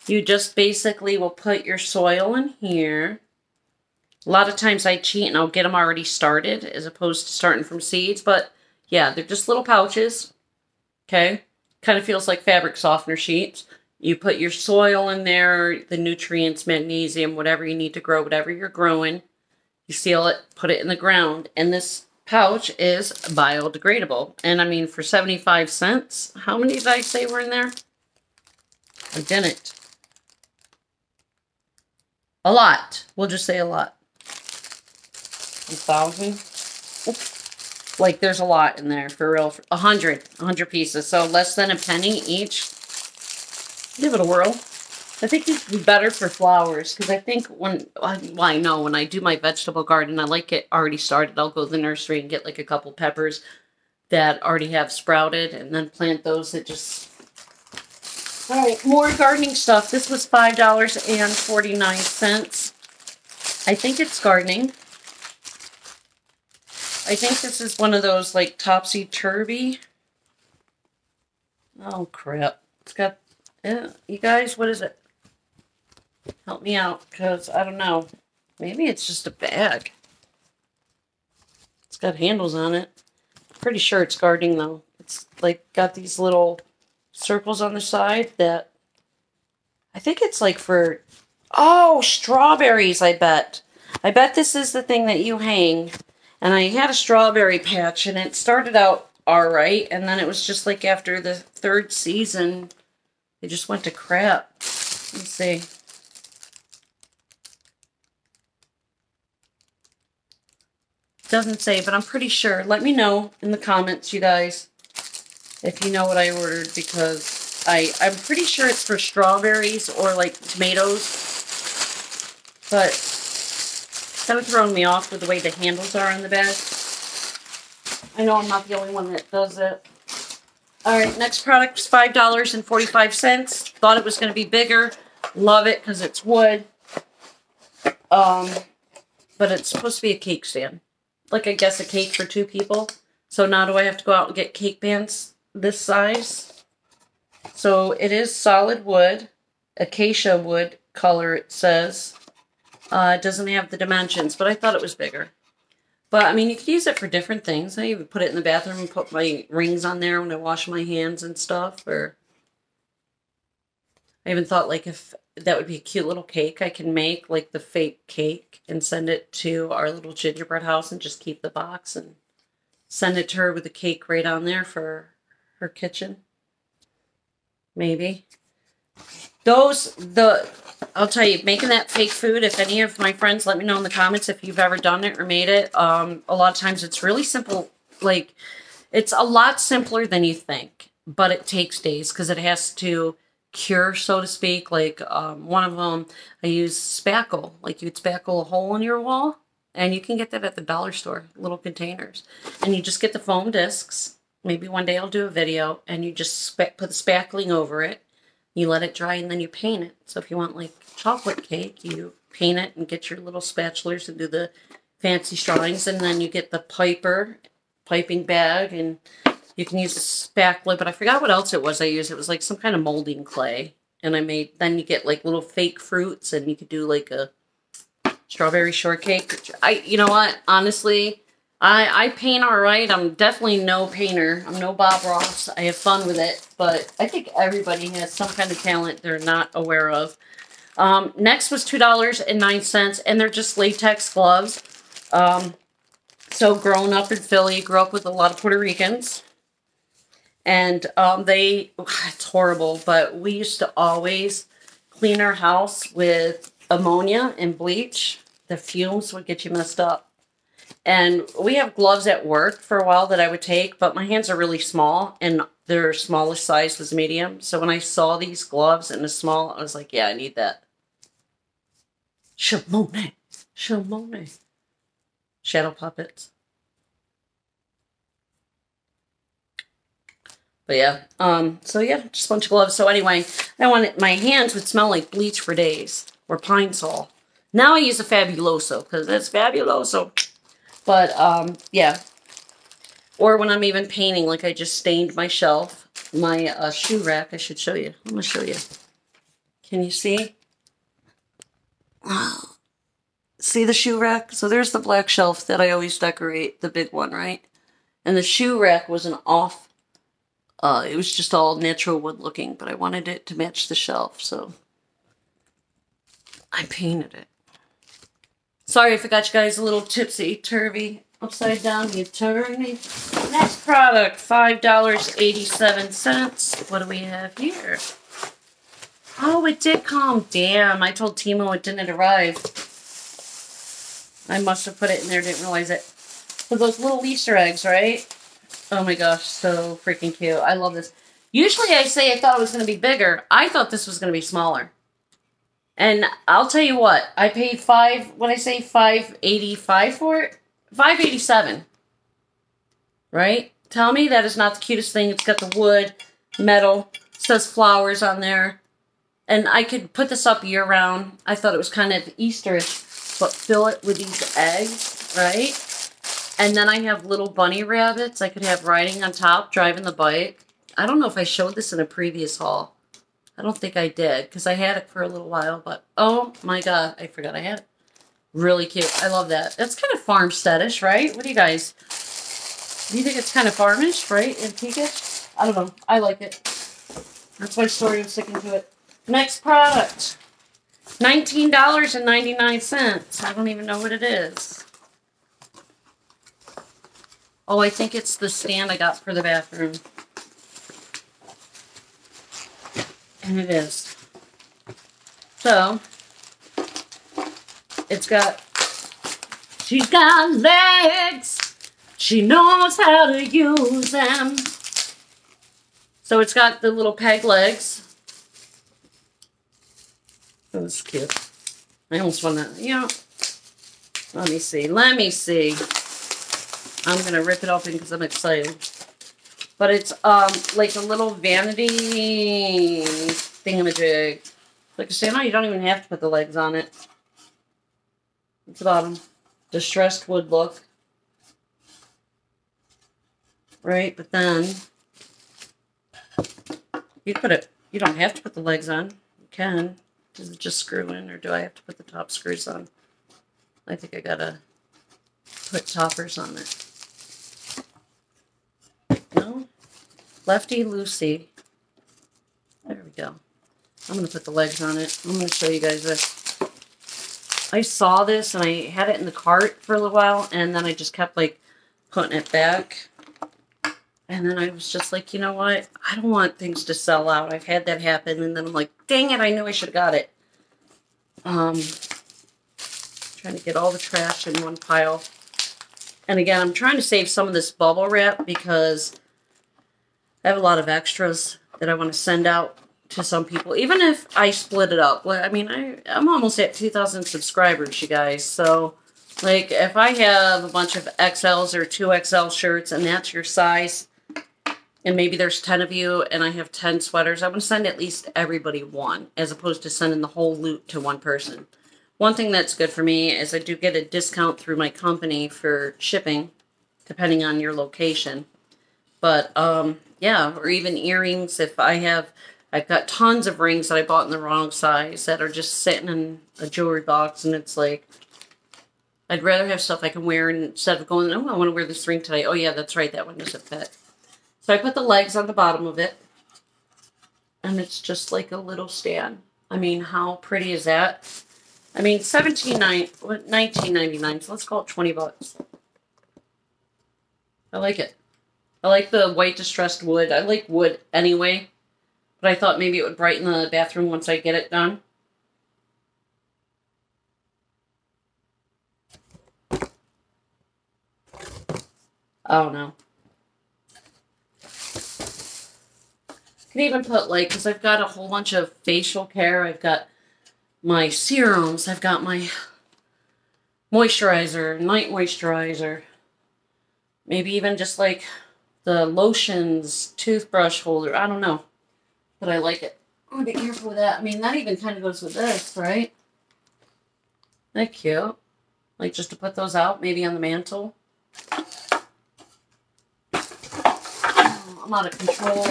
you just basically will put your soil in here. A lot of times I cheat and I'll get them already started as opposed to starting from seeds. But yeah, they're just little pouches. Okay. Kind of feels like fabric softener sheets. You put your soil in there, the nutrients, magnesium, whatever you need to grow, whatever you're growing. You seal it, put it in the ground, and this pouch is biodegradable. And I mean, for 75 cents, how many did I say were in there? I didn't. A lot. We'll just say a lot. A thousand. Like, there's a lot in there, for real. A hundred. A hundred pieces. So, less than a penny each give it a whirl. I think it'd be better for flowers because I think when, well, I know when I do my vegetable garden, I like it already started. I'll go to the nursery and get like a couple peppers that already have sprouted and then plant those that just... All right, more gardening stuff. This was $5.49. I think it's gardening. I think this is one of those like topsy-turvy. Oh, crap. It's got yeah, you guys, what is it? Help me out, because I don't know. Maybe it's just a bag. It's got handles on it. Pretty sure it's gardening, though. It's, like, got these little circles on the side that... I think it's, like, for... Oh, strawberries, I bet. I bet this is the thing that you hang. And I had a strawberry patch, and it started out alright, and then it was just, like, after the third season they just went to crap. Let's see. Doesn't say, but I'm pretty sure. Let me know in the comments, you guys, if you know what I ordered, because I, I'm pretty sure it's for strawberries or, like, tomatoes. But kind of throwing me off with the way the handles are on the bag. I know I'm not the only one that does it. All right, next product is $5.45. Thought it was going to be bigger. Love it because it's wood. Um, but it's supposed to be a cake stand. Like, I guess a cake for two people. So now do I have to go out and get cake pans this size? So it is solid wood. Acacia wood color, it says. Uh, it doesn't have the dimensions, but I thought it was bigger. But, I mean, you could use it for different things. I even put it in the bathroom and put my rings on there when I wash my hands and stuff. Or I even thought, like, if that would be a cute little cake I can make, like the fake cake, and send it to our little gingerbread house and just keep the box and send it to her with the cake right on there for her kitchen. Maybe. Those, the, I'll tell you, making that fake food, if any of my friends, let me know in the comments if you've ever done it or made it. Um, a lot of times it's really simple. Like, it's a lot simpler than you think, but it takes days because it has to cure, so to speak. Like, um, one of them, I use spackle. Like, you'd spackle a hole in your wall, and you can get that at the dollar store, little containers. And you just get the foam discs. Maybe one day I'll do a video, and you just put the spackling over it you let it dry and then you paint it. So if you want like chocolate cake, you paint it and get your little spatulas and do the fancy drawings. And then you get the piper, piping bag, and you can use a spatula. But I forgot what else it was I used. It was like some kind of molding clay. And I made, then you get like little fake fruits and you could do like a strawberry shortcake. I, you know what, honestly, I, I paint all right. I'm definitely no painter. I'm no Bob Ross. I have fun with it, but I think everybody has some kind of talent they're not aware of. Um, next was $2.09, and they're just latex gloves. Um, so growing up in Philly, grew up with a lot of Puerto Ricans. And um, they, it's horrible, but we used to always clean our house with ammonia and bleach. The fumes would get you messed up. And we have gloves at work for a while that I would take, but my hands are really small and their smallest size was medium. So when I saw these gloves in a small, I was like, yeah, I need that. Shimone. Shimone. Shadow puppets. But yeah, um, so yeah, just a bunch of gloves. So anyway, I wanted my hands would smell like bleach for days or pine sol. Now I use a Fabuloso because it's Fabuloso. But, um, yeah. Or when I'm even painting, like I just stained my shelf, my uh, shoe rack. I should show you. I'm going to show you. Can you see? see the shoe rack? So there's the black shelf that I always decorate, the big one, right? And the shoe rack was an off, uh, it was just all natural wood looking, but I wanted it to match the shelf, so I painted it. Sorry if I got you guys a little tipsy, turvy, upside down, you turny. Next product, $5.87. What do we have here? Oh, it did come. Damn, I told Temu it didn't arrive. I must have put it in there, didn't realize it. So those little Easter eggs, right? Oh my gosh, so freaking cute. I love this. Usually I say I thought it was going to be bigger. I thought this was going to be smaller. And I'll tell you what, I paid five, what I say, 585 for it? 587 Right? Tell me that is not the cutest thing. It's got the wood, metal, says flowers on there. And I could put this up year round. I thought it was kind of Easterish, but fill it with these eggs, right? And then I have little bunny rabbits I could have riding on top, driving the bike. I don't know if I showed this in a previous haul. I don't think I did because I had it for a little while, but oh my god, I forgot I had it. Really cute. I love that. That's kind of farmsteadish, right? What do you guys? Do you think it's kind of farmish, right? Antiquish? I don't know. I like it. That's my story. I'm sticking to it. Next product. $19.99. I don't even know what it is. Oh, I think it's the stand I got for the bathroom. And it is. So, it's got, she's got legs. She knows how to use them. So it's got the little peg legs. That's cute. I almost want to, you know, let me see. Let me see. I'm going to rip it open because I'm excited. But it's um like a little vanity thingamajig. Like say, no, you don't even have to put the legs on it. It's the bottom. Distressed wood look. Right, but then you put it, you don't have to put the legs on. You can. Does it just screw in or do I have to put the top screws on? I think I gotta put toppers on it. Lefty Lucy. There we go. I'm going to put the legs on it. I'm going to show you guys this. I saw this and I had it in the cart for a little while and then I just kept like putting it back. And then I was just like, you know what? I don't want things to sell out. I've had that happen and then I'm like, dang it, I knew I should have got it. Um, trying to get all the trash in one pile. And again, I'm trying to save some of this bubble wrap because I have a lot of extras that I want to send out to some people, even if I split it up. I mean, I, I'm almost at 2,000 subscribers, you guys. So, like, if I have a bunch of XLs or 2XL shirts and that's your size, and maybe there's 10 of you and I have 10 sweaters, I'm going to send at least everybody one, as opposed to sending the whole loot to one person. One thing that's good for me is I do get a discount through my company for shipping, depending on your location. But, um, yeah, or even earrings. If I have, I've got tons of rings that I bought in the wrong size that are just sitting in a jewelry box, and it's like, I'd rather have stuff I can wear instead of going, oh, I want to wear this ring today. Oh, yeah, that's right, that one doesn't fit. So I put the legs on the bottom of it, and it's just like a little stand. I mean, how pretty is that? I mean, 17, 1999, so let's call it 20 bucks. I like it. I like the white distressed wood. I like wood anyway. But I thought maybe it would brighten the bathroom once I get it done. Oh no. Can even put like, because I've got a whole bunch of facial care. I've got my serums. I've got my moisturizer, night moisturizer. Maybe even just like the lotions, toothbrush holder. I don't know. But I like it. I'm going to be careful with that. I mean, that even kind of goes with this, right? That cute. Like, just to put those out, maybe on the mantle. Oh, I'm out of control.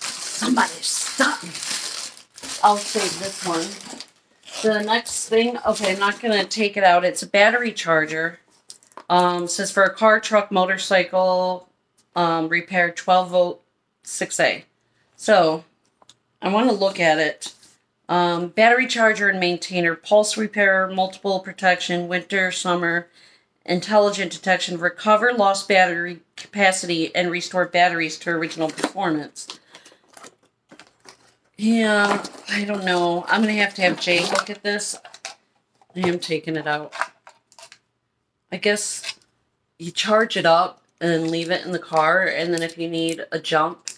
Somebody stop me. I'll save this one. The next thing, okay, I'm not going to take it out. It's a battery charger. Um, says for a car, truck, motorcycle, um, repair 12 volt 6A. So I want to look at it. Um, battery charger and maintainer, pulse repair, multiple protection, winter, summer, intelligent detection, recover lost battery capacity, and restore batteries to original performance. Yeah, I don't know. I'm going to have to have Jay look at this. I am taking it out. I guess you charge it up and then leave it in the car. And then if you need a jump,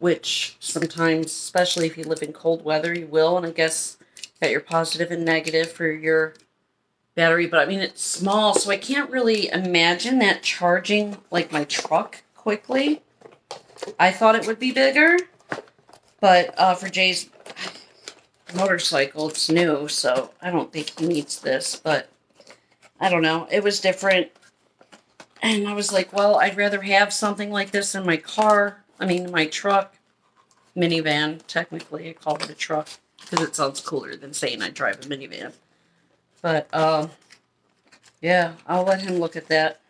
which sometimes, especially if you live in cold weather, you will. And I guess got your positive and negative for your battery. But I mean, it's small, so I can't really imagine that charging like my truck quickly. I thought it would be bigger. But uh, for Jay's motorcycle, it's new, so I don't think he needs this. But I don't know. It was different. And I was like, well, I'd rather have something like this in my car. I mean, my truck. Minivan, technically. I call it a truck because it sounds cooler than saying I drive a minivan. But, uh, yeah, I'll let him look at that.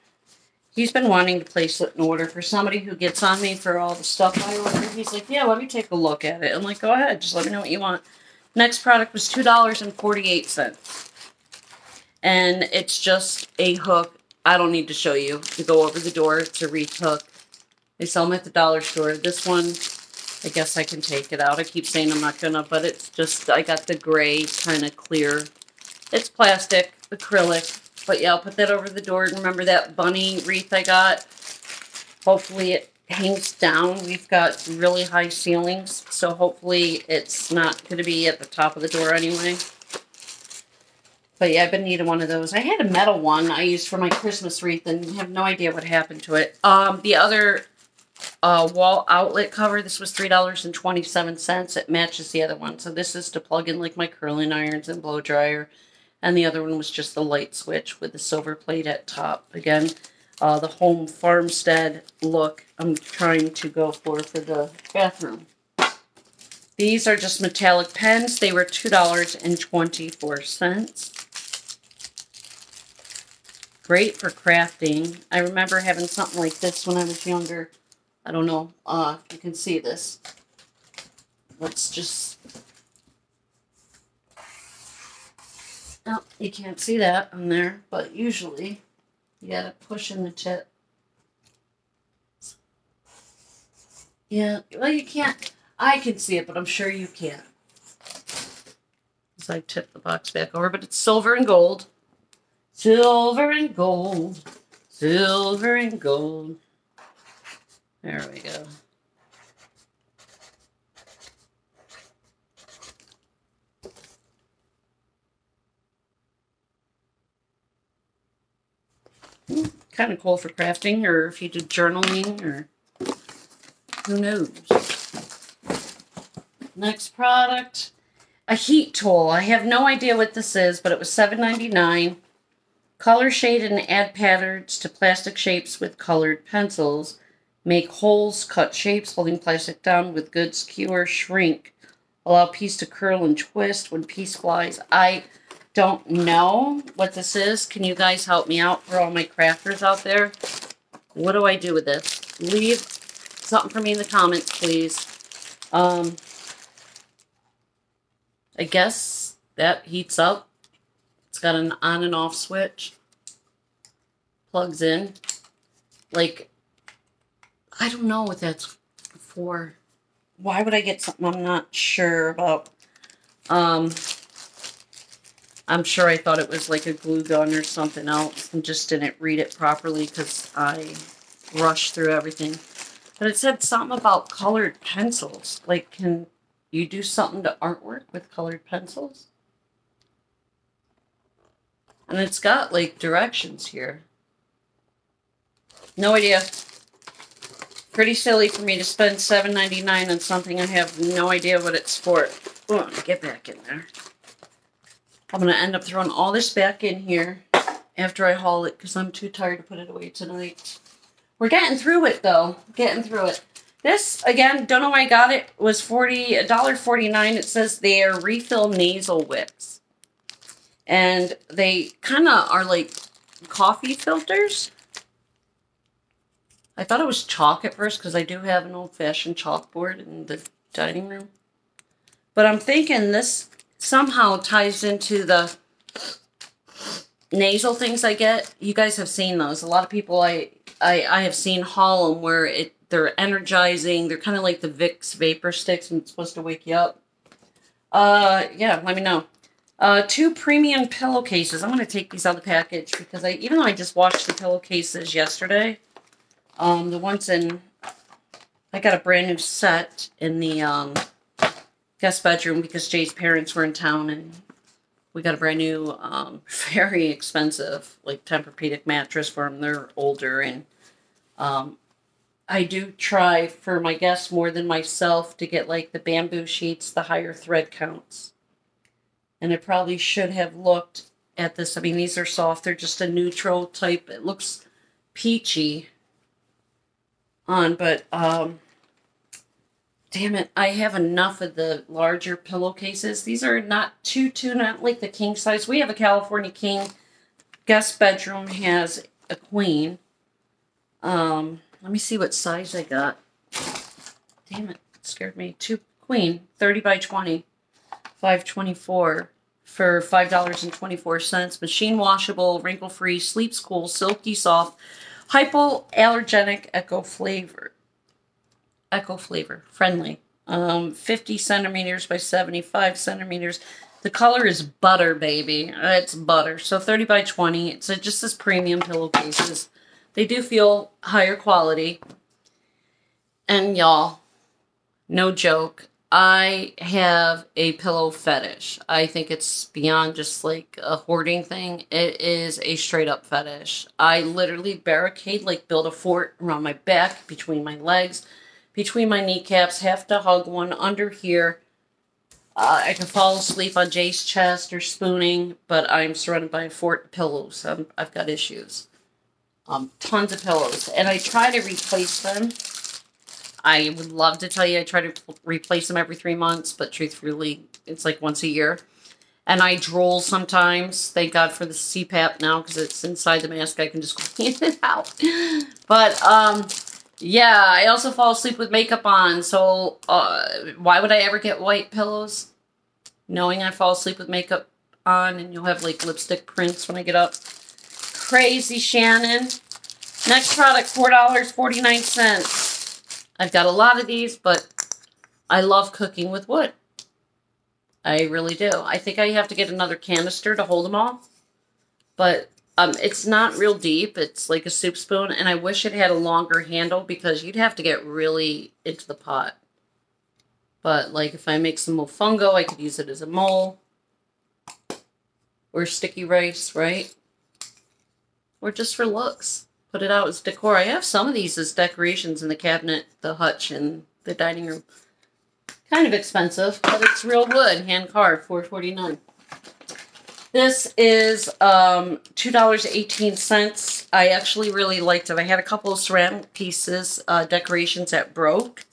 He's been wanting to place it in order for somebody who gets on me for all the stuff I order. He's like, yeah, let me take a look at it. I'm like, go ahead, just let me know what you want. Next product was $2.48. And it's just a hook I don't need to show you to go over the door. It's a wreath hook. They sell them at the dollar store. This one, I guess I can take it out. I keep saying I'm not gonna, but it's just, I got the gray kind of clear. It's plastic, acrylic. But yeah, I'll put that over the door. Remember that bunny wreath I got? Hopefully it hangs down. We've got really high ceilings, so hopefully it's not going to be at the top of the door anyway. But yeah, I've been needing one of those. I had a metal one I used for my Christmas wreath and have no idea what happened to it. Um, the other uh, wall outlet cover, this was $3.27. It matches the other one. So this is to plug in like my curling irons and blow dryer. And the other one was just the light switch with the silver plate at top. Again, uh, the home farmstead look I'm trying to go for for the bathroom. These are just metallic pens. They were $2.24. Great for crafting. I remember having something like this when I was younger. I don't know uh, you can see this. let's just... Oh, you can't see that on there, but usually you gotta push in the tip. Yeah, well you can't, I can see it, but I'm sure you can't. As I tip the box back over, but it's silver and gold. Silver and gold. Silver and gold. There we go. Hmm, kind of cool for crafting or if you did journaling or who knows. Next product, a heat tool. I have no idea what this is, but it was $7.99. Color shade and add patterns to plastic shapes with colored pencils. Make holes, cut shapes, holding plastic down with good skewer, shrink. Allow piece to curl and twist when piece flies. I don't know what this is. Can you guys help me out for all my crafters out there? What do I do with this? Leave something for me in the comments, please. Um, I guess that heats up. Got an on and off switch. Plugs in. Like, I don't know what that's for. Why would I get something I'm not sure about? Um, I'm sure I thought it was like a glue gun or something else and just didn't read it properly because I rushed through everything. But it said something about colored pencils. Like, can you do something to artwork with colored pencils? And it's got like directions here. No idea. Pretty silly for me to spend $7.99 on something I have no idea what it's for. Oh, get back in there. I'm going to end up throwing all this back in here after I haul it because I'm too tired to put it away tonight. We're getting through it, though. Getting through it. This, again, don't know why I got it, was $40, $1.49. It says they're refill nasal wicks. And they kind of are like coffee filters. I thought it was chalk at first because I do have an old-fashioned chalkboard in the dining room. But I'm thinking this somehow ties into the nasal things I get. You guys have seen those. A lot of people I I, I have seen haul them where it they're energizing. They're kind of like the Vicks vapor sticks and it's supposed to wake you up. Uh, yeah, let me know. Uh, two premium pillowcases. I'm going to take these out of the package because I, even though I just washed the pillowcases yesterday, um, the ones in, I got a brand new set in the, um, guest bedroom because Jay's parents were in town and we got a brand new, um, very expensive, like Tempur-Pedic mattress for them. They're older and um, I do try for my guests more than myself to get like the bamboo sheets, the higher thread counts. And I probably should have looked at this. I mean, these are soft. They're just a neutral type. It looks peachy on, but um, Damn it, I have enough of the larger pillowcases. These are not too, too, not like the king size. We have a California king. Guest bedroom has a queen. Um, let me see what size I got. Damn it, it scared me. Two queen, 30 by 20, 524 for $5.24. Machine washable, wrinkle free, sleeps cool, silky soft, hypoallergenic, eco flavor eco flavor, friendly. Um, 50 centimeters by 75 centimeters. The color is butter, baby. It's butter. So 30 by 20. It's just as premium pillowcases. They do feel higher quality. And y'all, no joke, I have a pillow fetish. I think it's beyond just like a hoarding thing. It is a straight up fetish. I literally barricade, like build a fort around my back, between my legs between my kneecaps, have to hug one under here. Uh, I can fall asleep on Jay's chest or spooning, but I'm surrounded by a fort of pillows. i have got issues. Um, tons of pillows. And I try to replace them. I would love to tell you I try to replace them every three months, but truthfully, it's like once a year. And I drool sometimes. Thank God for the CPAP now because it's inside the mask. I can just clean it out. But, um, Yeah, I also fall asleep with makeup on, so uh, why would I ever get white pillows? Knowing I fall asleep with makeup on and you'll have like lipstick prints when I get up. Crazy Shannon. Next product, $4.49. I've got a lot of these, but I love cooking with wood. I really do. I think I have to get another canister to hold them all. But um, it's not real deep. It's like a soup spoon. And I wish it had a longer handle because you'd have to get really into the pot. But like if I make some mofongo, I could use it as a mole. Or sticky rice, right? Or just for looks. Put it out as decor. I have some of these as decorations in the cabinet, the hutch, and the dining room. Kind of expensive, but it's real wood, hand carved, four forty nine. This is um, $2.18. I actually really liked it. I had a couple of ceramic pieces, uh, decorations that broke.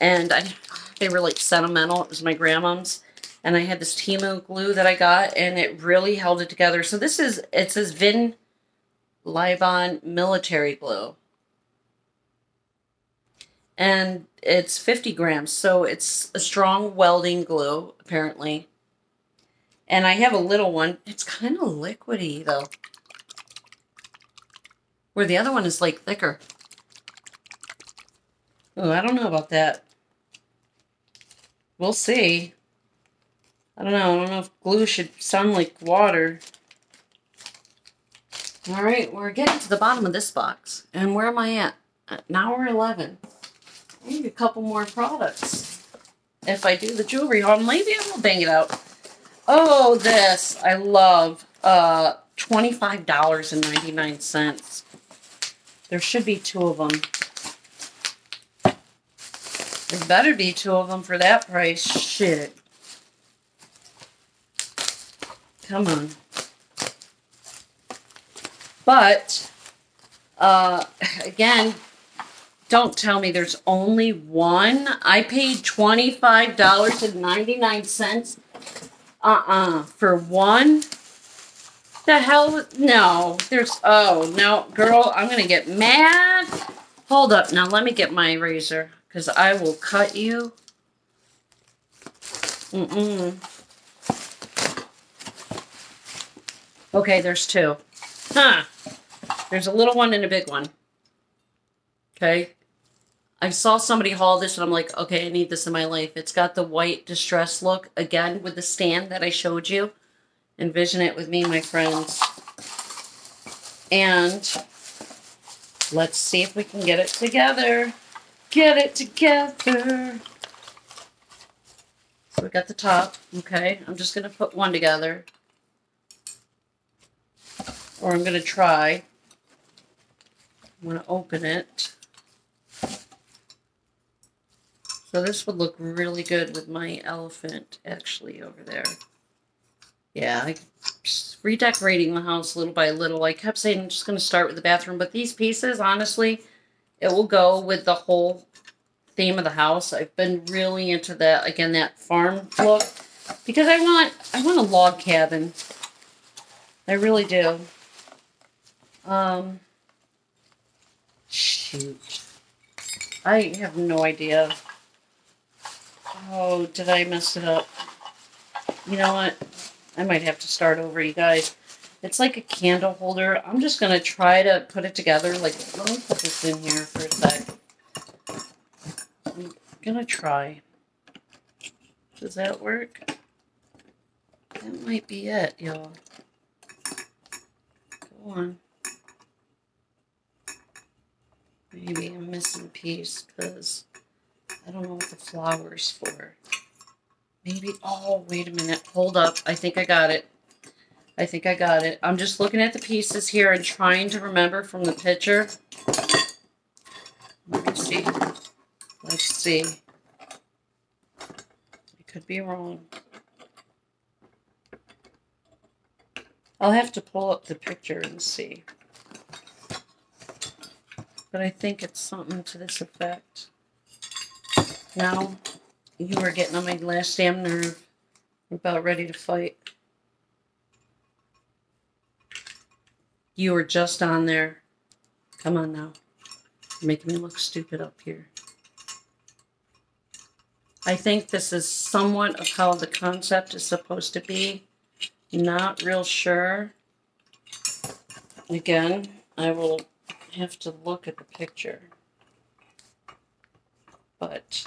And I, they were like sentimental. It was my grandma's. And I had this Temu glue that I got, and it really held it together. So this is, it says Vin Livon Military Glue. And it's 50 grams, so it's a strong welding glue, apparently. And I have a little one. It's kind of liquidy, though. Where the other one is, like, thicker. Oh, I don't know about that. We'll see. I don't know. I don't know if glue should sound like water. All right, we're getting to the bottom of this box. And where am I at? An hour 11. I need a couple more products. If I do the jewelry haul, maybe I will bang it out. Oh, this. I love. Uh, $25.99. There should be two of them. There better be two of them for that price. Shit. Come on. But, uh, again, don't tell me there's only one. I paid $25.99 uh-uh. For one? The hell? No. There's... Oh, no. Girl, I'm going to get mad. Hold up. Now, let me get my razor. Because I will cut you. Mm-mm. Okay, there's two. Huh. There's a little one and a big one. Okay. I saw somebody haul this and I'm like, okay, I need this in my life. It's got the white distress look again with the stand that I showed you. Envision it with me, my friends. And let's see if we can get it together. Get it together. So we got the top, okay? I'm just going to put one together. Or I'm going to try. I'm going to open it. So this would look really good with my elephant actually over there. Yeah, I, redecorating the house little by little. I kept saying I'm just going to start with the bathroom, but these pieces, honestly, it will go with the whole theme of the house. I've been really into that, again, that farm look, because I want, I want a log cabin. I really do. Um, shoot. I have no idea Oh, did I mess it up? You know what? I might have to start over, you guys. It's like a candle holder. I'm just going to try to put it together. Like, let me put this in here for a sec. I'm going to try. Does that work? That might be it, y'all. Go on. Maybe I'm missing a piece because I don't know what the flower's for. Maybe, oh, wait a minute. Hold up. I think I got it. I think I got it. I'm just looking at the pieces here and trying to remember from the picture. Let me see. Let's see. I could be wrong. I'll have to pull up the picture and see. But I think it's something to this effect. Now, you are getting on my last damn nerve. I'm about ready to fight. You were just on there. Come on now. You're making me look stupid up here. I think this is somewhat of how the concept is supposed to be. Not real sure. Again, I will have to look at the picture. But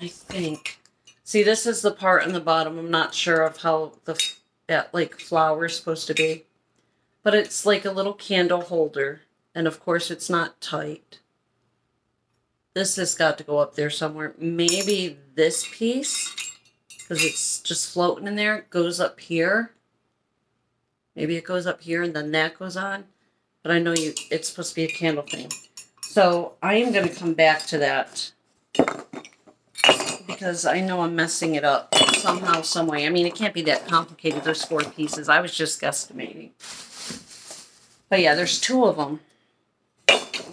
I think. See, this is the part in the bottom. I'm not sure of how the that like flower is supposed to be. But it's like a little candle holder. And of course it's not tight. This has got to go up there somewhere. Maybe this piece, because it's just floating in there, goes up here. Maybe it goes up here and then that goes on. But I know you it's supposed to be a candle thing. So I am going to come back to that because I know I'm messing it up somehow, some way. I mean, it can't be that complicated. There's four pieces. I was just guesstimating. But yeah, there's two of them.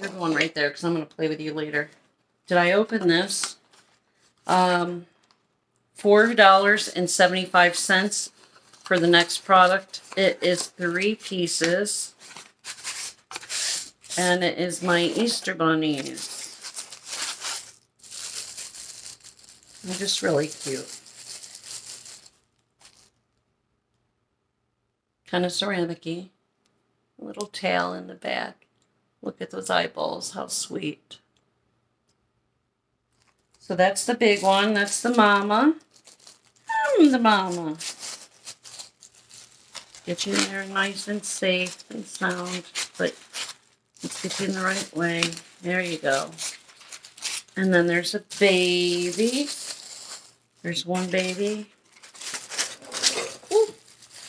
You're going right there because I'm going to play with you later. Did I open this? Um, $4.75 for the next product. It is three pieces. And it is my Easter bunnies. They're just really cute. Kind of ceramic-y. Little tail in the back. Look at those eyeballs. How sweet. So that's the big one. That's the mama. I'm the mama. Get you in there nice and safe and sound. But let's get you in the right way. There you go. And then there's a baby. There's one baby. Ooh,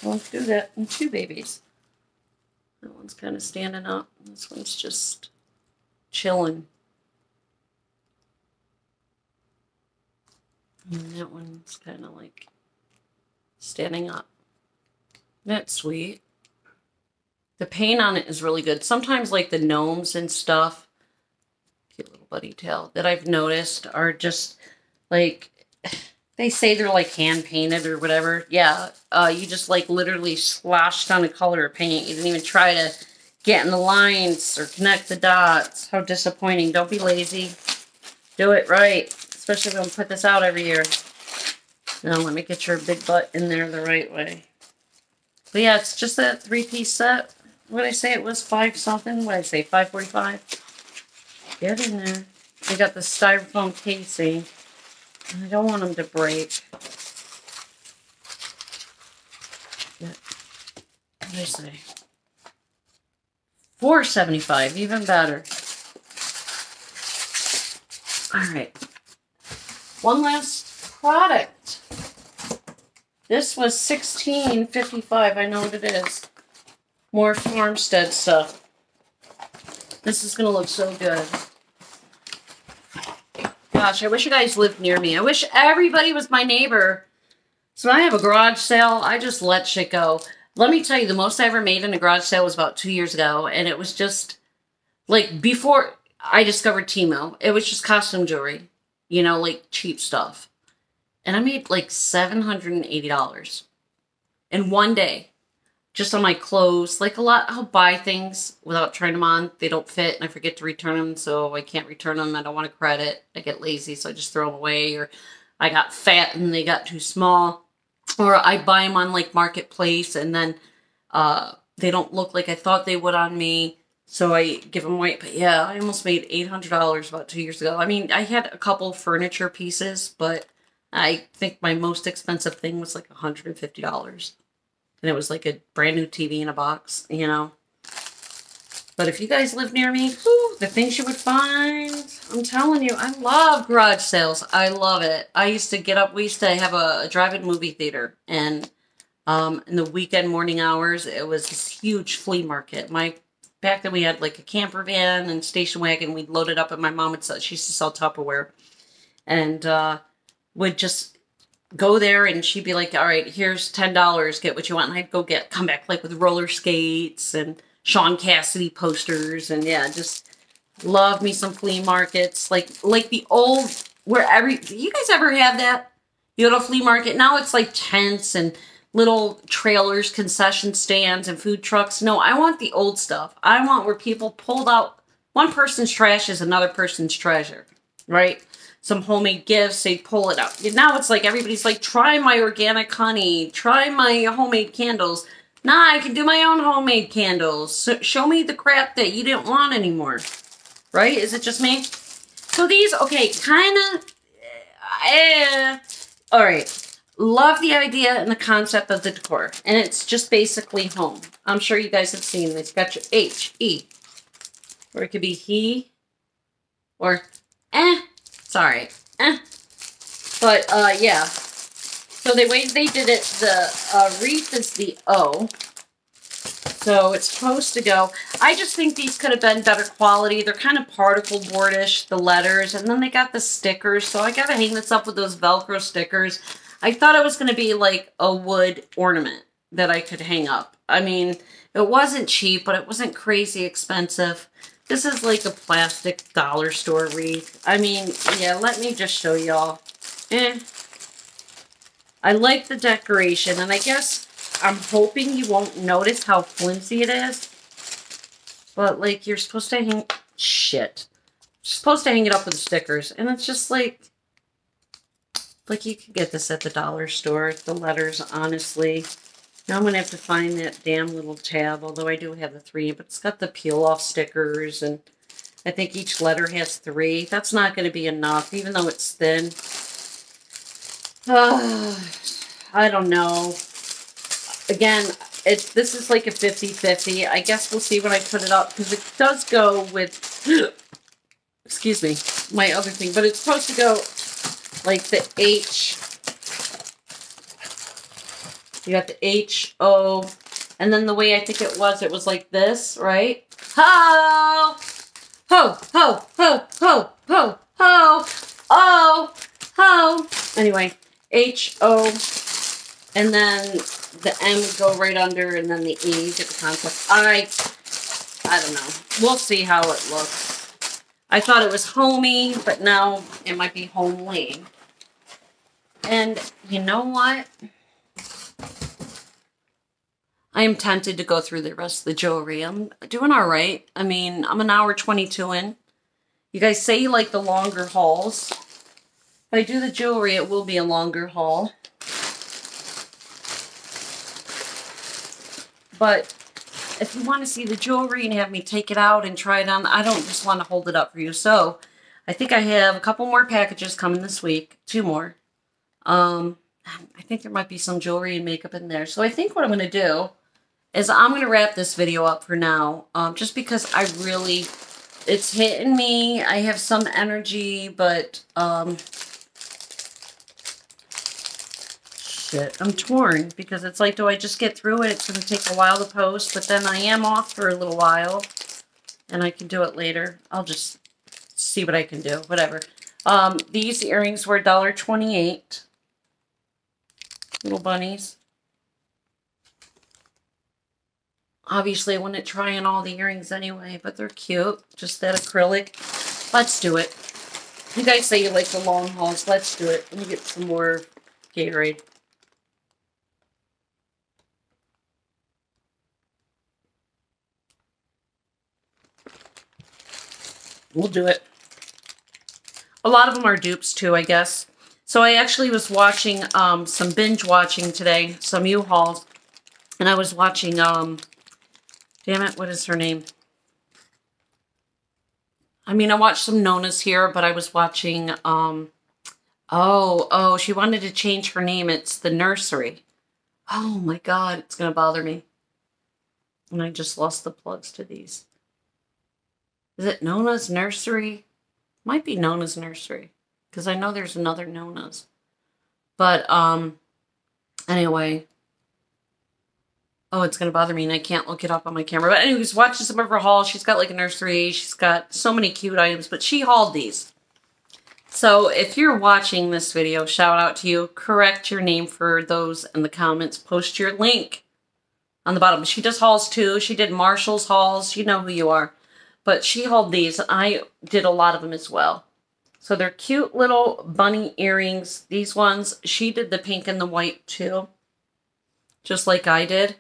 won't do that. And two babies. That one's kind of standing up. This one's just chilling. And that one's kind of like standing up. That's sweet. The paint on it is really good. Sometimes like the gnomes and stuff, cute little buddy tail, that I've noticed are just like, they say they're like hand painted or whatever. Yeah, uh, you just like literally sloshed on a color of paint. You didn't even try to get in the lines or connect the dots. How disappointing. Don't be lazy. Do it right. Especially when I'm put this out every year. Now let me get your big butt in there the right way. But yeah, it's just a three-piece set. What did I say? It was five something. What did I say? 545? Get in there. They got the styrofoam casing. I don't want them to break. What did I say? 475 even better. All right. One last product. This was sixteen fifty-five. I know what it is. More farmstead stuff. This is going to look so good. Gosh, I wish you guys lived near me. I wish everybody was my neighbor. So I have a garage sale. I just let shit go. Let me tell you, the most I ever made in a garage sale was about two years ago. And it was just, like, before I discovered Temu, it was just costume jewelry you know, like cheap stuff. And I made like $780 in one day just on my clothes. Like a lot, I'll buy things without trying them on. They don't fit and I forget to return them, so I can't return them. I don't want to credit. I get lazy, so I just throw them away. Or I got fat and they got too small. Or I buy them on like Marketplace and then uh, they don't look like I thought they would on me. So I give them away. But yeah, I almost made $800 about two years ago. I mean, I had a couple furniture pieces, but I think my most expensive thing was like $150. And it was like a brand new TV in a box, you know. But if you guys live near me, whew, the things you would find, I'm telling you, I love garage sales. I love it. I used to get up, we used to have a, a drive-in movie theater. And um, in the weekend morning hours, it was this huge flea market. My back then we had like a camper van and station wagon. We'd load it up and my mom would sell, she used to sell Tupperware. And uh, would just go there and she'd be like, all right, here's $10, get what you want. And I'd go get, come back like with roller skates and Shaun Cassidy posters. And yeah, just love me some flea markets. Like, like the old, where every, you guys ever have that? You go to flea market, now it's like tents and little trailers, concession stands, and food trucks. No, I want the old stuff. I want where people pulled out one person's trash is another person's treasure, right? Some homemade gifts, they pull it out. Now it's like everybody's like, try my organic honey, try my homemade candles. Nah, I can do my own homemade candles. So show me the crap that you didn't want anymore. Right? Is it just me? So these, okay, kind of, eh, all right. Love the idea and the concept of the decor. And it's just basically home. I'm sure you guys have seen this. Got your H, E. Or it could be he. Or eh. Sorry. Eh. But, uh, yeah. So the way they did it, the uh, wreath is the O. So it's supposed to go. I just think these could have been better quality. They're kind of particle boardish, the letters. And then they got the stickers. So I got to hang this up with those Velcro stickers. I thought it was going to be like a wood ornament that I could hang up. I mean, it wasn't cheap, but it wasn't crazy expensive. This is like a plastic dollar store wreath. I mean, yeah, let me just show y'all. Eh. I like the decoration, and I guess I'm hoping you won't notice how flimsy it is. But, like, you're supposed to hang... Shit. You're supposed to hang it up with stickers, and it's just like... Like, you could get this at the dollar store. The letters, honestly. Now I'm going to have to find that damn little tab, although I do have the three. But it's got the peel-off stickers, and I think each letter has three. That's not going to be enough, even though it's thin. Uh, I don't know. Again, it, this is like a 50-50. I guess we'll see when I put it up, because it does go with... excuse me, my other thing. But it's supposed to go like the H. You got the H, O, and then the way I think it was, it was like this, right? Ho! Ho, ho, ho, ho, ho, ho, oh, ho. Anyway, H, O, and then the M go right under, and then the E, get the concept. I, I don't know. We'll see how it looks. I thought it was homey, but now it might be homely. And you know what? I am tempted to go through the rest of the jewelry. I'm doing all right. I mean, I'm an hour 22 in. You guys say you like the longer hauls. If I do the jewelry, it will be a longer haul. But if you want to see the jewelry and have me take it out and try it on, I don't just want to hold it up for you. So I think I have a couple more packages coming this week. Two more. Um, I think there might be some jewelry and makeup in there. So I think what I'm going to do is I'm going to wrap this video up for now. Um, just because I really, it's hitting me. I have some energy, but, um, shit, I'm torn because it's like, do I just get through it? It's going to take a while to post, but then I am off for a little while and I can do it later. I'll just see what I can do, whatever. Um, these earrings were $1.28 little bunnies. Obviously, I wouldn't try on all the earrings anyway, but they're cute. Just that acrylic. Let's do it. You guys say you like the long hauls. Let's do it. Let me get some more Gatorade. We'll do it. A lot of them are dupes too, I guess. So I actually was watching um, some binge watching today, some U-Hauls, and I was watching, um, damn it, what is her name? I mean, I watched some Nona's here, but I was watching, um, oh, oh, she wanted to change her name. It's The Nursery. Oh my God, it's going to bother me. And I just lost the plugs to these. Is it Nona's Nursery? Might be Nona's Nursery because I know there's another Nona's. But, um, anyway. Oh, it's going to bother me and I can't look it up on my camera. But anyways, watching some of her hauls. She's got like a nursery. She's got so many cute items, but she hauled these. So if you're watching this video, shout out to you. Correct your name for those in the comments. Post your link on the bottom. She does hauls too. She did Marshalls hauls. You know who you are. But she hauled these. I did a lot of them as well. So they're cute little bunny earrings. These ones, she did the pink and the white too. just like I did.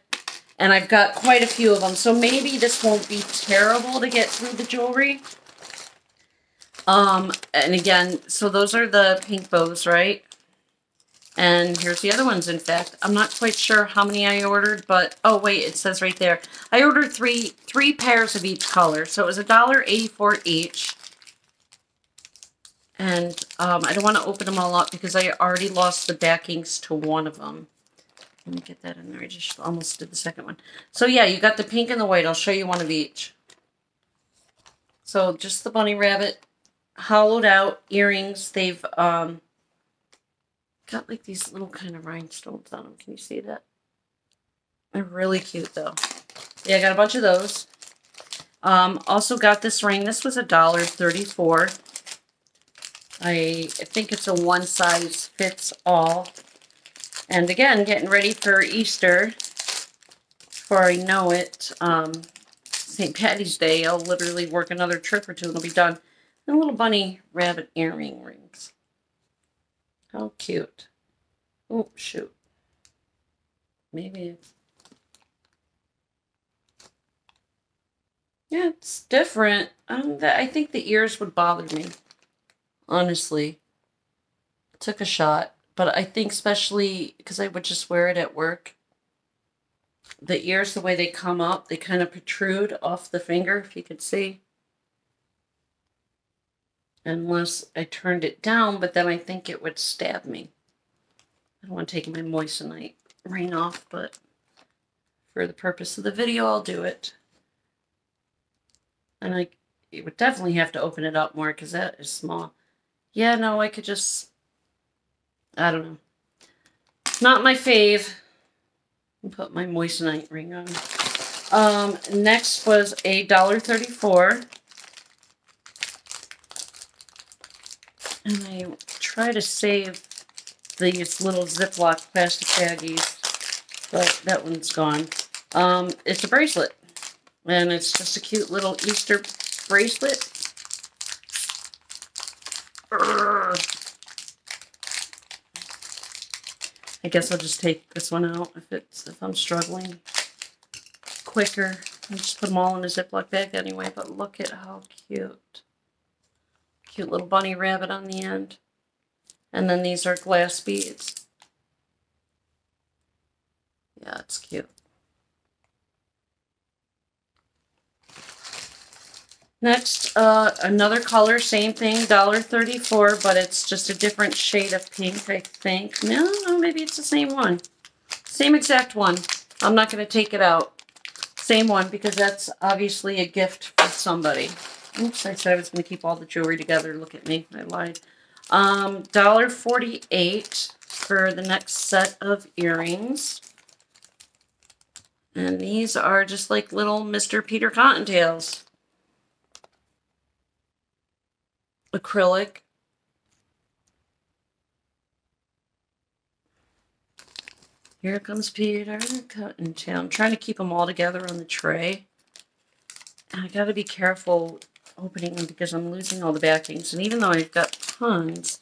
And I've got quite a few of them, so maybe this won't be terrible to get through the jewelry. Um, and again, so those are the pink bows, right? And here's the other ones, in fact. I'm not quite sure how many I ordered, but, oh, wait, it says right there. I ordered three three pairs of each color, so it was a dollar eighty-four each. And um, I don't want to open them all up because I already lost the backings to one of them. Let me get that in there. I just almost did the second one. So, yeah, you got the pink and the white. I'll show you one of each. So, just the bunny rabbit hollowed out earrings. They've um, got like these little kind of rhinestones on them. Can you see that? They're really cute though. Yeah, I got a bunch of those. Um, also got this ring. This was a dollar thirty-four. I, I think it's a one size fits all. And again, getting ready for Easter. Before I know it, um, St. Patty's Day, I'll literally work another trip or two and it'll be done. And little bunny rabbit earring rings. How cute. Oh, shoot. Maybe Yeah, it's different. Um, I think the ears would bother me. Honestly. Took a shot. But I think especially because I would just wear it at work. The ears, the way they come up, they kind of protrude off the finger, if you could see unless I turned it down, but then I think it would stab me. I don't want to take my moissanite ring off, but for the purpose of the video, I'll do it. And I it would definitely have to open it up more because that is small. Yeah, no, I could just, I don't know. Not my fave. Put my moissanite ring on. Um, next was a dollar thirty-four. And I try to save these little Ziploc plastic baggies, but that one's gone. Um, it's a bracelet, and it's just a cute little Easter bracelet. I guess I'll just take this one out if it's if I'm struggling quicker. I just put them all in a Ziploc bag anyway, but look at how cute. Cute little bunny rabbit on the end. And then these are glass beads. Yeah, it's cute. Next, uh, another color, same thing, $1.34, but it's just a different shade of pink, I think. No, no, maybe it's the same one. Same exact one. I'm not going to take it out. Same one, because that's obviously a gift for somebody. Oops, I said I was going to keep all the jewelry together. Look at me. I lied. Um, $1.48 for the next set of earrings. And these are just like little Mr. Peter Cottontails. Acrylic. Here comes Peter Cottontail. I'm trying to keep them all together on the tray. I got to be careful opening them because I'm losing all the backings. And even though I've got tons,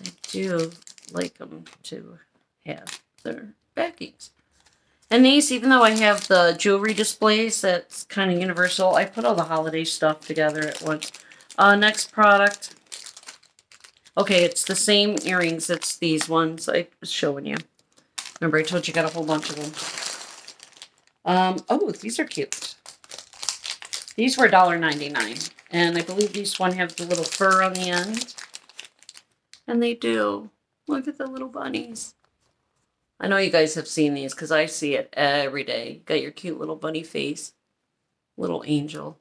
I do like them to have their backings. And these, even though I have the jewelry displays, that's kind of universal, I put all the holiday stuff together at once. Uh, next product. Okay, it's the same earrings. It's these ones I was showing you. Remember, I told you got a whole bunch of them. Um, oh, these are cute. These were $1.99. And I believe these one have the little fur on the end. And they do. Look at the little bunnies. I know you guys have seen these because I see it every day. Got your cute little bunny face. Little angel.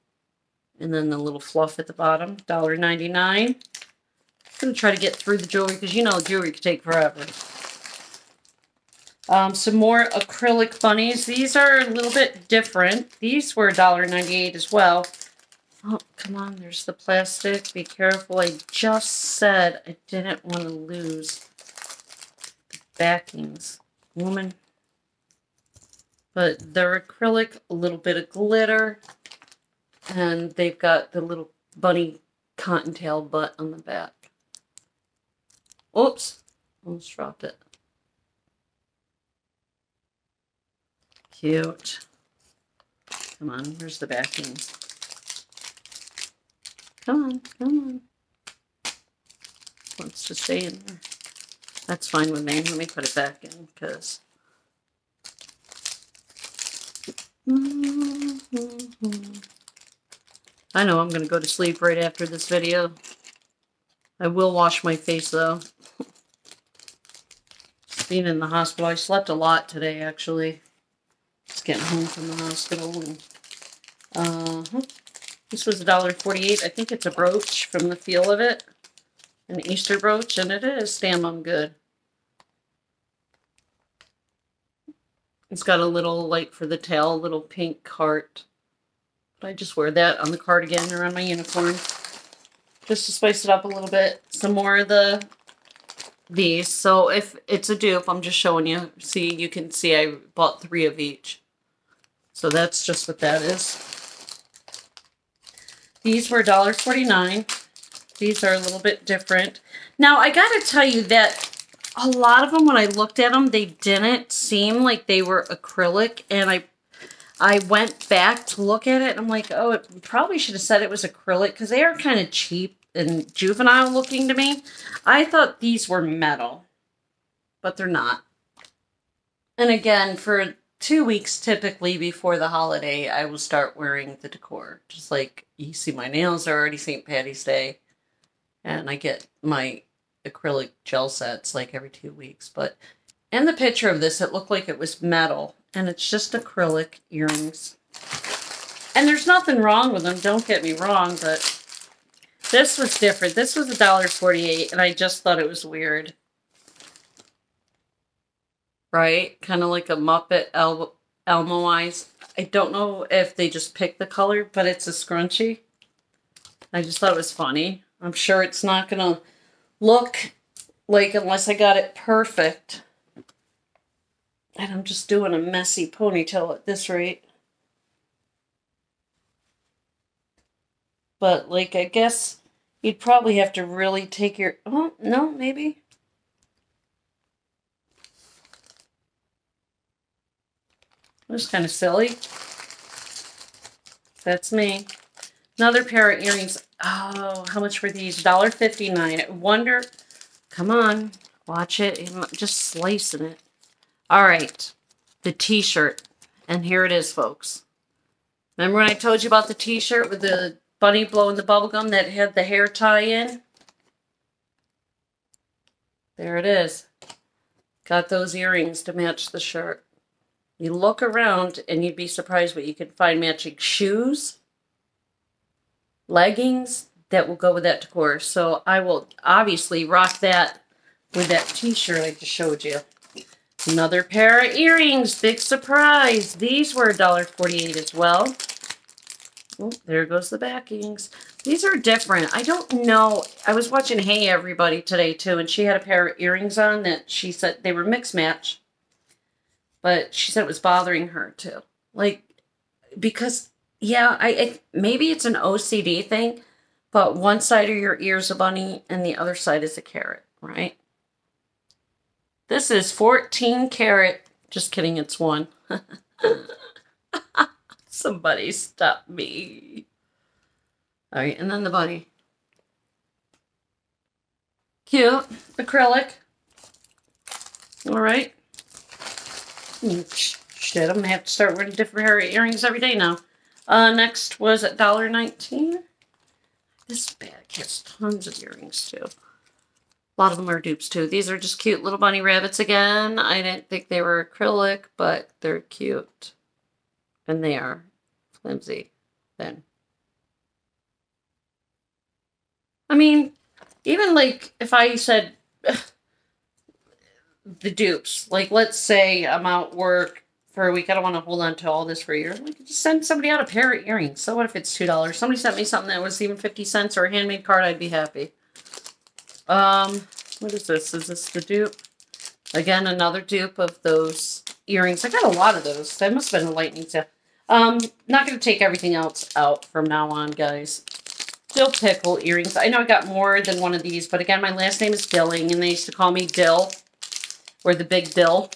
And then the little fluff at the bottom. $1.99. I'm going to try to get through the jewelry because you know jewelry can take forever. Um, some more acrylic bunnies. These are a little bit different. These were $1.98 as well. Oh, come on, there's the plastic. Be careful. I just said I didn't want to lose the backings. Woman. But they're acrylic, a little bit of glitter, and they've got the little bunny cottontail butt on the back. Oops, almost dropped it. Cute. Come on, where's the backing? Come on, come on. Wants to stay in there. That's fine with me. Let me put it back in because. Mm-hmm. I know I'm going to go to sleep right after this video. I will wash my face though. Being in the hospital. I slept a lot today actually. Just getting home from the hospital. And, uh -huh. This was $1.48. I think it's a brooch from the feel of it. An Easter brooch, and it is damn I'm good. It's got a little, like, for the tail, little pink heart. I just wear that on the cardigan or on my uniform. Just to spice it up a little bit. Some more of the these. So if it's a dupe, I'm just showing you. See, you can see I bought three of each. So that's just what that is. These were $1.49. These are a little bit different. Now, I got to tell you that a lot of them, when I looked at them, they didn't seem like they were acrylic. And I I went back to look at it. And I'm like, oh, it probably should have said it was acrylic because they are kind of cheap and juvenile looking to me. I thought these were metal, but they're not. And again, for two weeks typically before the holiday, I will start wearing the decor. Just like you see, my nails are already St. Patty's Day. And I get my acrylic gel sets like every two weeks. But in the picture of this, it looked like it was metal. And it's just acrylic earrings. And there's nothing wrong with them, don't get me wrong, but this was different. This was $1.48, and I just thought it was weird. Right? Kind of like a Muppet El Elmo eyes. I don't know if they just picked the color, but it's a scrunchie. I just thought it was funny. I'm sure it's not going to look like unless I got it perfect. And I'm just doing a messy ponytail at this rate. But, like, I guess you'd probably have to really take your... Oh, no, maybe. That's kind of silly. That's me. Another pair of earrings. Oh, how much were these? $1.59. I wonder... Come on. Watch it. I'm just slicing it. All right. The t-shirt. And here it is, folks. Remember when I told you about the t-shirt with the bunny blowing the bubblegum that had the hair tie in? There it is. Got those earrings to match the shirt. You look around and you'd be surprised what you can find matching shoes, leggings that will go with that decor. So I will obviously rock that with that t-shirt I just showed you. Another pair of earrings. Big surprise. These were $1.48 as well. Oh, there goes the backings. These are different. I don't know. I was watching Hey Everybody today too, and she had a pair of earrings on that she said they were mixed match. But she said it was bothering her too. Like, because, yeah, I it, maybe it's an OCD thing, but one side of your ear is a bunny and the other side is a carrot, right? This is 14 karat. Just kidding, it's one. Somebody stop me. All right, and then the bunny. Cute. Acrylic. All right. Shit, I'm going to have to start wearing different hair earrings every day now. Uh, next was at $1.19. This bag has tons of earrings, too. A lot of them are dupes too. These are just cute little bunny rabbits again. I didn't think they were acrylic, but they're cute. And they are flimsy then. I mean, even like if I said the dupes, like let's say I'm out work for a week, I don't want to hold on to all this for a year. Like just send somebody out a pair of earrings. So what if it's two dollars? Somebody sent me something that was even fifty cents or a handmade card, I'd be happy. Um, what is this? Is this the dupe? Again, another dupe of those earrings. I got a lot of those. That must have been a lightning sale. Um, not going to take everything else out from now on, guys. Dill pickle earrings. I know I got more than one of these, but again, my last name is Dilling, and they used to call me Dill, or the Big Dill.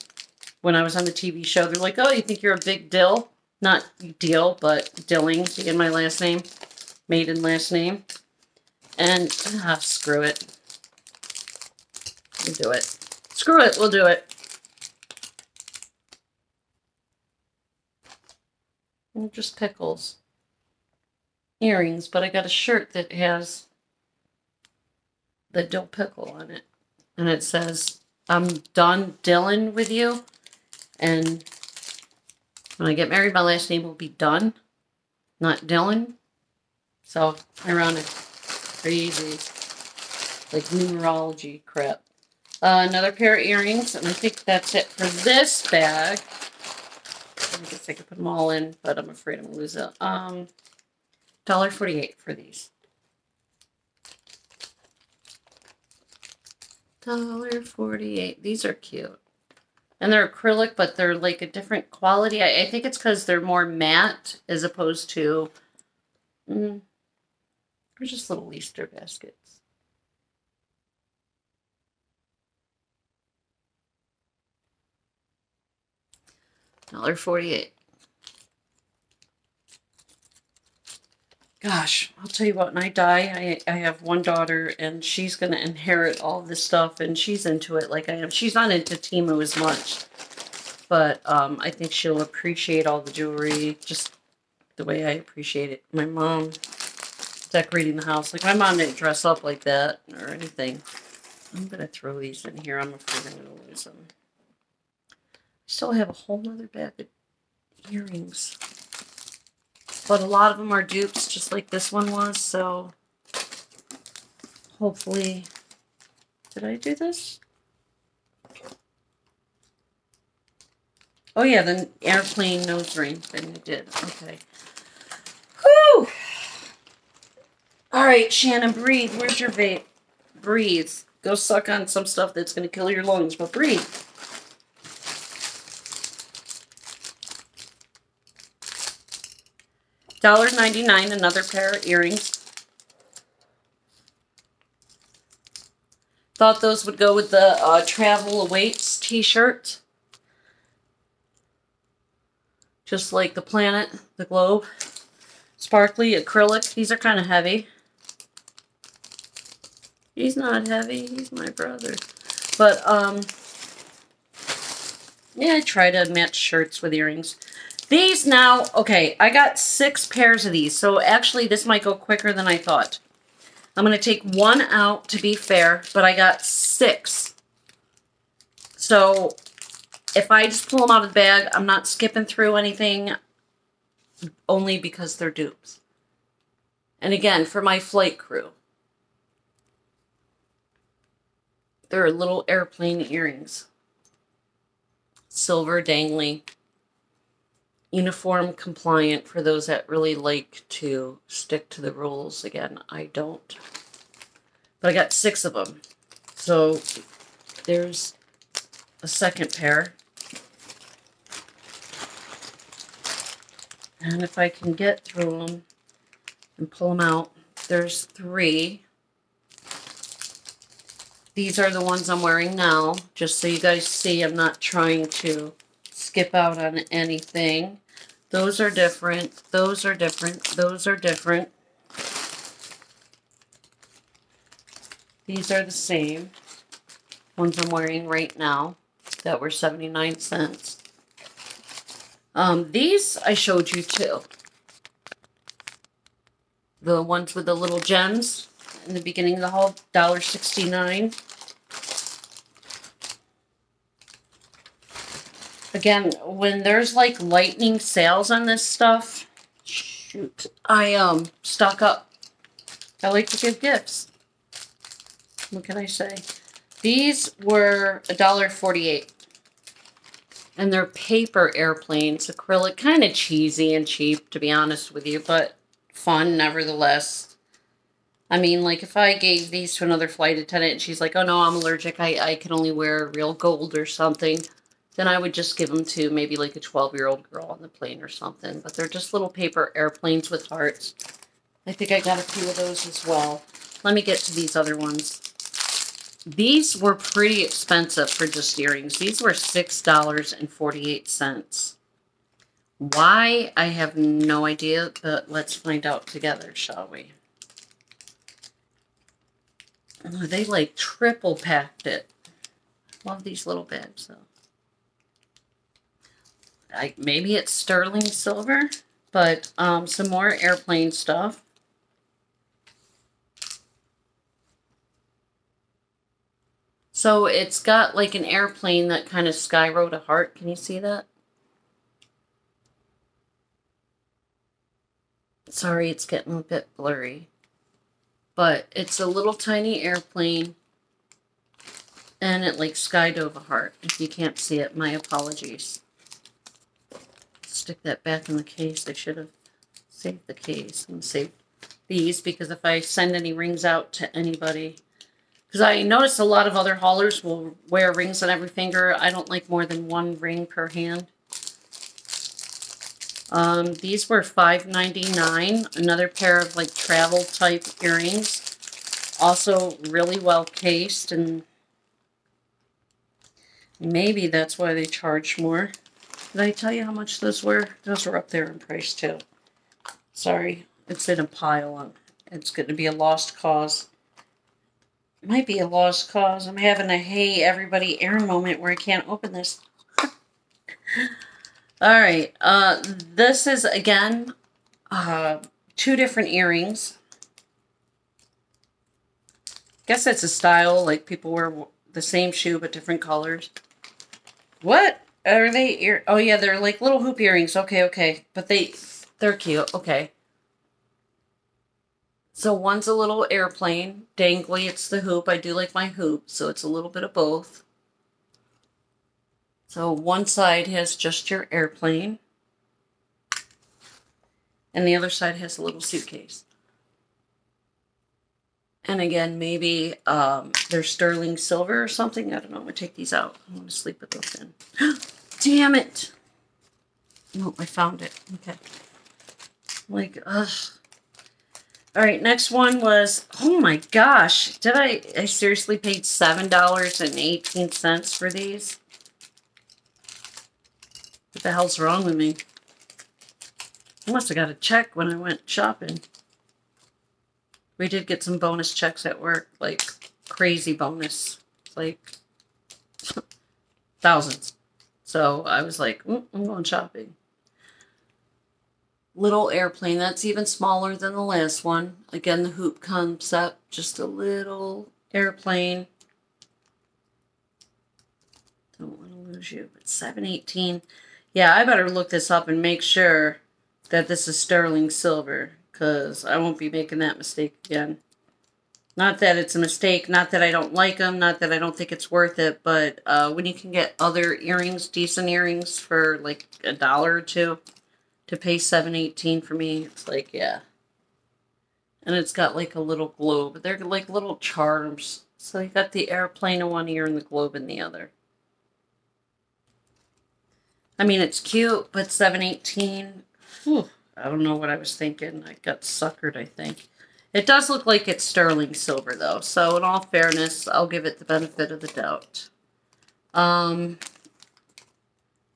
when I was on the TV show. They're like, oh, you think you're a big dill? Not deal, but Dilling in my last name, maiden last name. And ah, screw it. We'll do it. Screw it, we'll do it. And just pickles. Earrings, but I got a shirt that has the dill pickle on it. And it says, I'm Don Dylan with you. And when I get married, my last name will be Dunn, not Dylan. So, ironic. Crazy. Like numerology crap. Uh, another pair of earrings, and I think that's it for this bag. I guess I could put them all in, but I'm afraid I'm going to lose it. Um, $1.48 for these. $1.48. These are cute. And they're acrylic, but they're like a different quality. I, I think it's because they're more matte as opposed to... Mm, they're just little Easter baskets. Dollar forty-eight. Gosh, I'll tell you what, when I die, I, I have one daughter and she's going to inherit all this stuff and she's into it like I am. She's not into Temu as much, but um, I think she'll appreciate all the jewelry just the way I appreciate it. My mom decorating the house. Like, my mom didn't dress up like that or anything. I'm going to throw these in here. I'm afraid I'm going to lose them. Still have a whole other bag of earrings. But a lot of them are dupes, just like this one was, so hopefully... Did I do this? Oh yeah, the airplane nose ring thing I did. Okay. Whew! Alright, Shannon, breathe. Where's your vape? Breathe. Go suck on some stuff that's going to kill your lungs, but breathe. $1.99, another pair of earrings. Thought those would go with the uh, Travel Awaits t-shirt. Just like the planet, the globe. Sparkly acrylic. These are kind of heavy. He's not heavy. He's my brother. But, um, yeah, I try to match shirts with earrings. These now, okay, I got six pairs of these, so actually this might go quicker than I thought. I'm going to take one out to be fair, but I got six. So if I just pull them out of the bag, I'm not skipping through anything only because they're dupes. And again, for my flight crew. They're little airplane earrings. Silver dangly uniform compliant for those that really like to stick to the rules. Again, I don't. But I got six of them. So there's a second pair. And if I can get through them and pull them out, there's three. These are the ones I'm wearing now, just so you guys see I'm not trying to skip out on anything. Those are different. Those are different. Those are different. These are the same. Ones I'm wearing right now that were 79 cents. Um, these I showed you too. The ones with the little gems in the beginning of the haul, $1.69. Again, when there's like lightning sales on this stuff, shoot, I um stock up. I like to give gifts. What can I say? These were a dollar forty-eight, and they're paper airplanes, acrylic, kind of cheesy and cheap to be honest with you, but fun nevertheless. I mean, like if I gave these to another flight attendant and she's like, "Oh no, I'm allergic. I I can only wear real gold or something." Then I would just give them to maybe like a 12-year-old girl on the plane or something. But they're just little paper airplanes with hearts. I think I got a few of those as well. Let me get to these other ones. These were pretty expensive for just earrings. These were $6.48. Why? I have no idea, but let's find out together, shall we? Oh, they like triple packed it. Love these little bags though. I, maybe it's sterling silver, but um, some more airplane stuff. So it's got like an airplane that kind of sky wrote a heart. Can you see that? Sorry, it's getting a bit blurry. But it's a little tiny airplane. And it like skydove a heart. If you can't see it, my apologies. Stick that back in the case. I should have saved the case and saved these because if I send any rings out to anybody, because I noticed a lot of other haulers will wear rings on every finger. I don't like more than one ring per hand. Um, these were $5.99. Another pair of like travel type earrings. Also really well cased and maybe that's why they charge more. Did I tell you how much those were? Those were up there in price too. Sorry, it's in a pile. It's going to be a lost cause. It might be a lost cause. I'm having a hey everybody Aaron moment where I can't open this. All right. Uh, this is, again, uh, two different earrings. Guess that's a style, like people wear the same shoe but different colors. What? Are they ear? Oh, yeah, they're like little hoop earrings. Okay, okay. But they, they're cute. Okay. So one's a little airplane, dangly. It's the hoop. I do like my hoop, so it's a little bit of both. So one side has just your airplane. And the other side has a little suitcase. And again, maybe um, they're sterling silver or something. I don't know. I'm going to take these out. I'm going to sleep with those in. Damn it. No, I found it. Okay. Like, ugh. All right, next one was, oh my gosh. Did I, I seriously paid $7.18 for these? What the hell's wrong with me? I must have got a check when I went shopping. We did get some bonus checks at work, like crazy bonus, like thousands. So I was like, mm, I'm going shopping. Little airplane, that's even smaller than the last one. Again, the hoop comes up, just a little airplane. Don't want to lose you, but 718. Yeah, I better look this up and make sure that this is sterling silver because I won't be making that mistake again. Not that it's a mistake, not that I don't like them, not that I don't think it's worth it, but uh, when you can get other earrings, decent earrings for like a dollar or two, to pay seven eighteen for me, it's like, yeah. And it's got like a little globe. They're like little charms. So you got the airplane in one ear and the globe in the other. I mean, it's cute, but 718. Whew, I don't know what I was thinking. I got suckered, I think. It does look like it's sterling silver, though. So, in all fairness, I'll give it the benefit of the doubt. Um,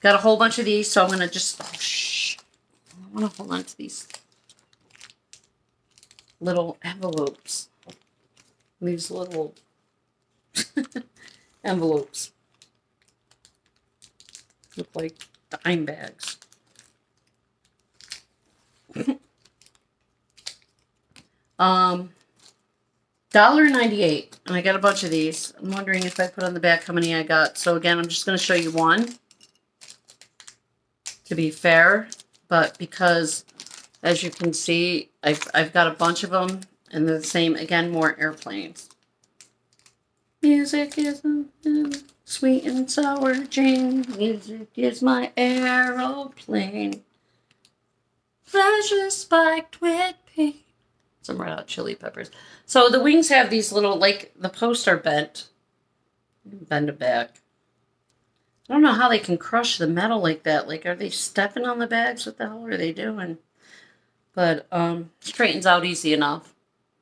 got a whole bunch of these, so I'm going to just... Oh, shh. I want to hold on to these little envelopes. These little envelopes look like dime bags. um, dollar ninety eight, and I got a bunch of these. I'm wondering if I put on the back how many I got. So again, I'm just going to show you one to be fair, but because as you can see, I've I've got a bunch of them, and they're the same. Again, more airplanes. Music is. Sweet and sour Jane, music is my aeroplane. Pleasure spiked with pain. Some red hot chili peppers. So the wings have these little, like, the posts are bent. Bend it back. I don't know how they can crush the metal like that. Like, are they stepping on the bags? What the hell are they doing? But, um, straightens out easy enough.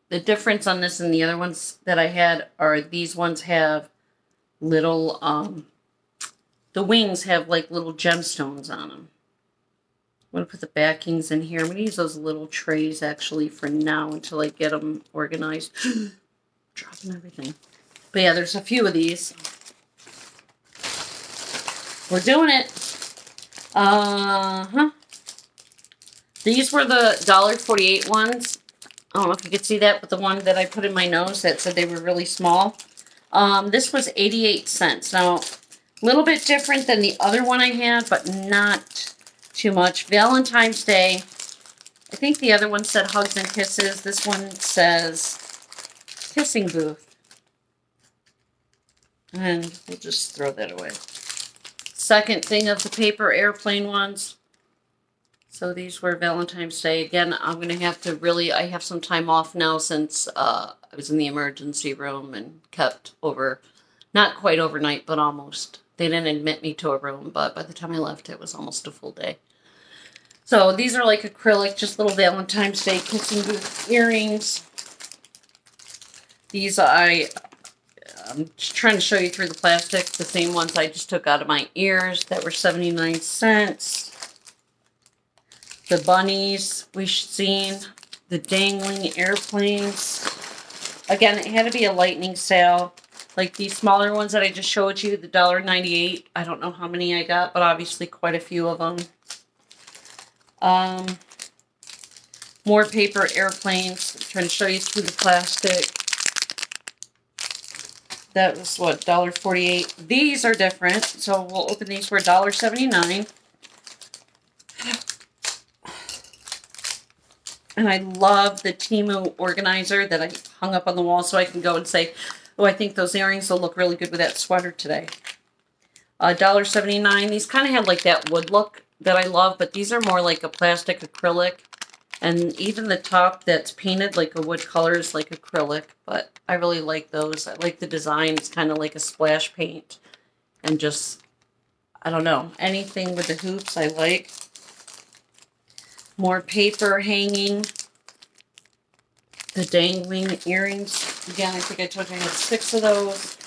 the difference on this and the other ones that I had are these ones have little, um, the wings have like little gemstones on them. I'm going to put the backings in here. I'm going to use those little trays actually for now until I get them organized. Dropping everything. But yeah, there's a few of these. We're doing it. Uh-huh. These were the $1.48 ones. I don't know if you could see that, but the one that I put in my nose that said they were really small. Um, this was 88 cents. Now, a little bit different than the other one I had, but not too much. Valentine's Day. I think the other one said hugs and kisses. This one says kissing booth. And we'll just throw that away. Second thing of the paper airplane ones. So these were Valentine's Day. Again, I'm going to have to really, I have some time off now since uh, I was in the emergency room and kept over, not quite overnight, but almost. They didn't admit me to a room, but by the time I left, it was almost a full day. So these are like acrylic, just little Valentine's Day kissing booth earrings. These I I'm just trying to show you through the plastic, the same ones I just took out of my ears that were 79 cents. The bunnies we've seen, the dangling airplanes. Again, it had to be a lightning sale. Like these smaller ones that I just showed you, the $1.98. I don't know how many I got, but obviously quite a few of them. Um, more paper airplanes. I'm trying to show you through the plastic. That was what, $1.48. These are different, so we'll open these for $1.79. And I love the Temu organizer that I hung up on the wall so I can go and say, oh, I think those earrings will look really good with that sweater today. Uh, $1.79. These kind of have like that wood look that I love, but these are more like a plastic acrylic. And even the top that's painted like a wood color is like acrylic, but I really like those. I like the design. It's kind of like a splash paint and just, I don't know, anything with the hoops I like. More paper hanging. The dangling earrings. Again, I think I told you I had six of those.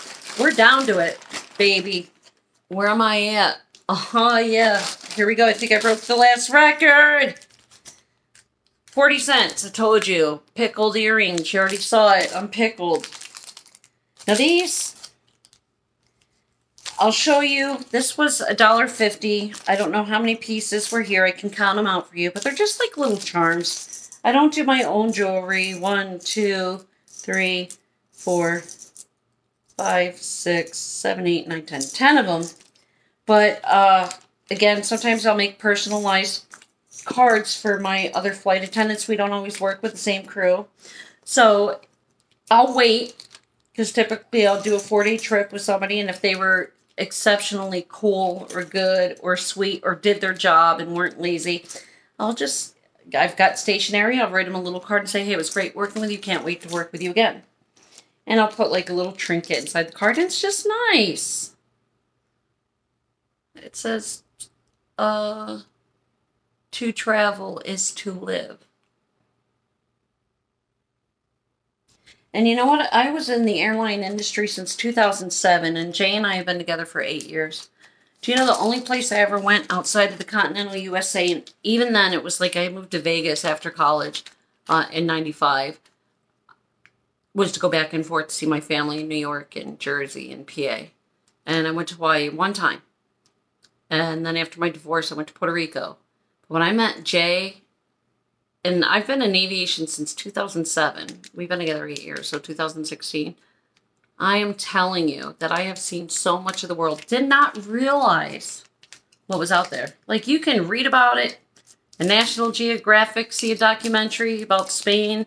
We're down to it, baby. Where am I at? Oh, yeah. Here we go. I think I broke the last record. 40 cents, I told you. Pickled earrings. You already saw it. I'm pickled. Now these, I'll show you. This was $1.50. I don't know how many pieces were here. I can count them out for you, but they're just like little charms. I don't do my own jewelry. One, two, three, four, five, six, seven, eight, nine, ten. Ten of them. But, uh, again, sometimes I'll make personalized cards for my other flight attendants. We don't always work with the same crew. So I'll wait because typically I'll do a four day trip with somebody, and if they were exceptionally cool or good or sweet or did their job and weren't lazy, I'll just, I've got stationery. I'll write them a little card and say, hey, it was great working with you. Can't wait to work with you again. And I'll put like a little trinket inside the card, and it's just nice. It says, uh, to travel is to live. And you know what? I was in the airline industry since 2007, and Jay and I have been together for eight years. Do you know the only place I ever went outside of the continental USA, and even then it was like I moved to Vegas after college uh, in 95, was to go back and forth to see my family in New York and Jersey and PA. And I went to Hawaii one time. And then after my divorce, I went to Puerto Rico. When I met Jay, and I've been in aviation since 2007. We've been together eight years, so 2016. I am telling you that I have seen so much of the world. Did not realize what was out there. Like you can read about it, a National Geographic, see a documentary about Spain,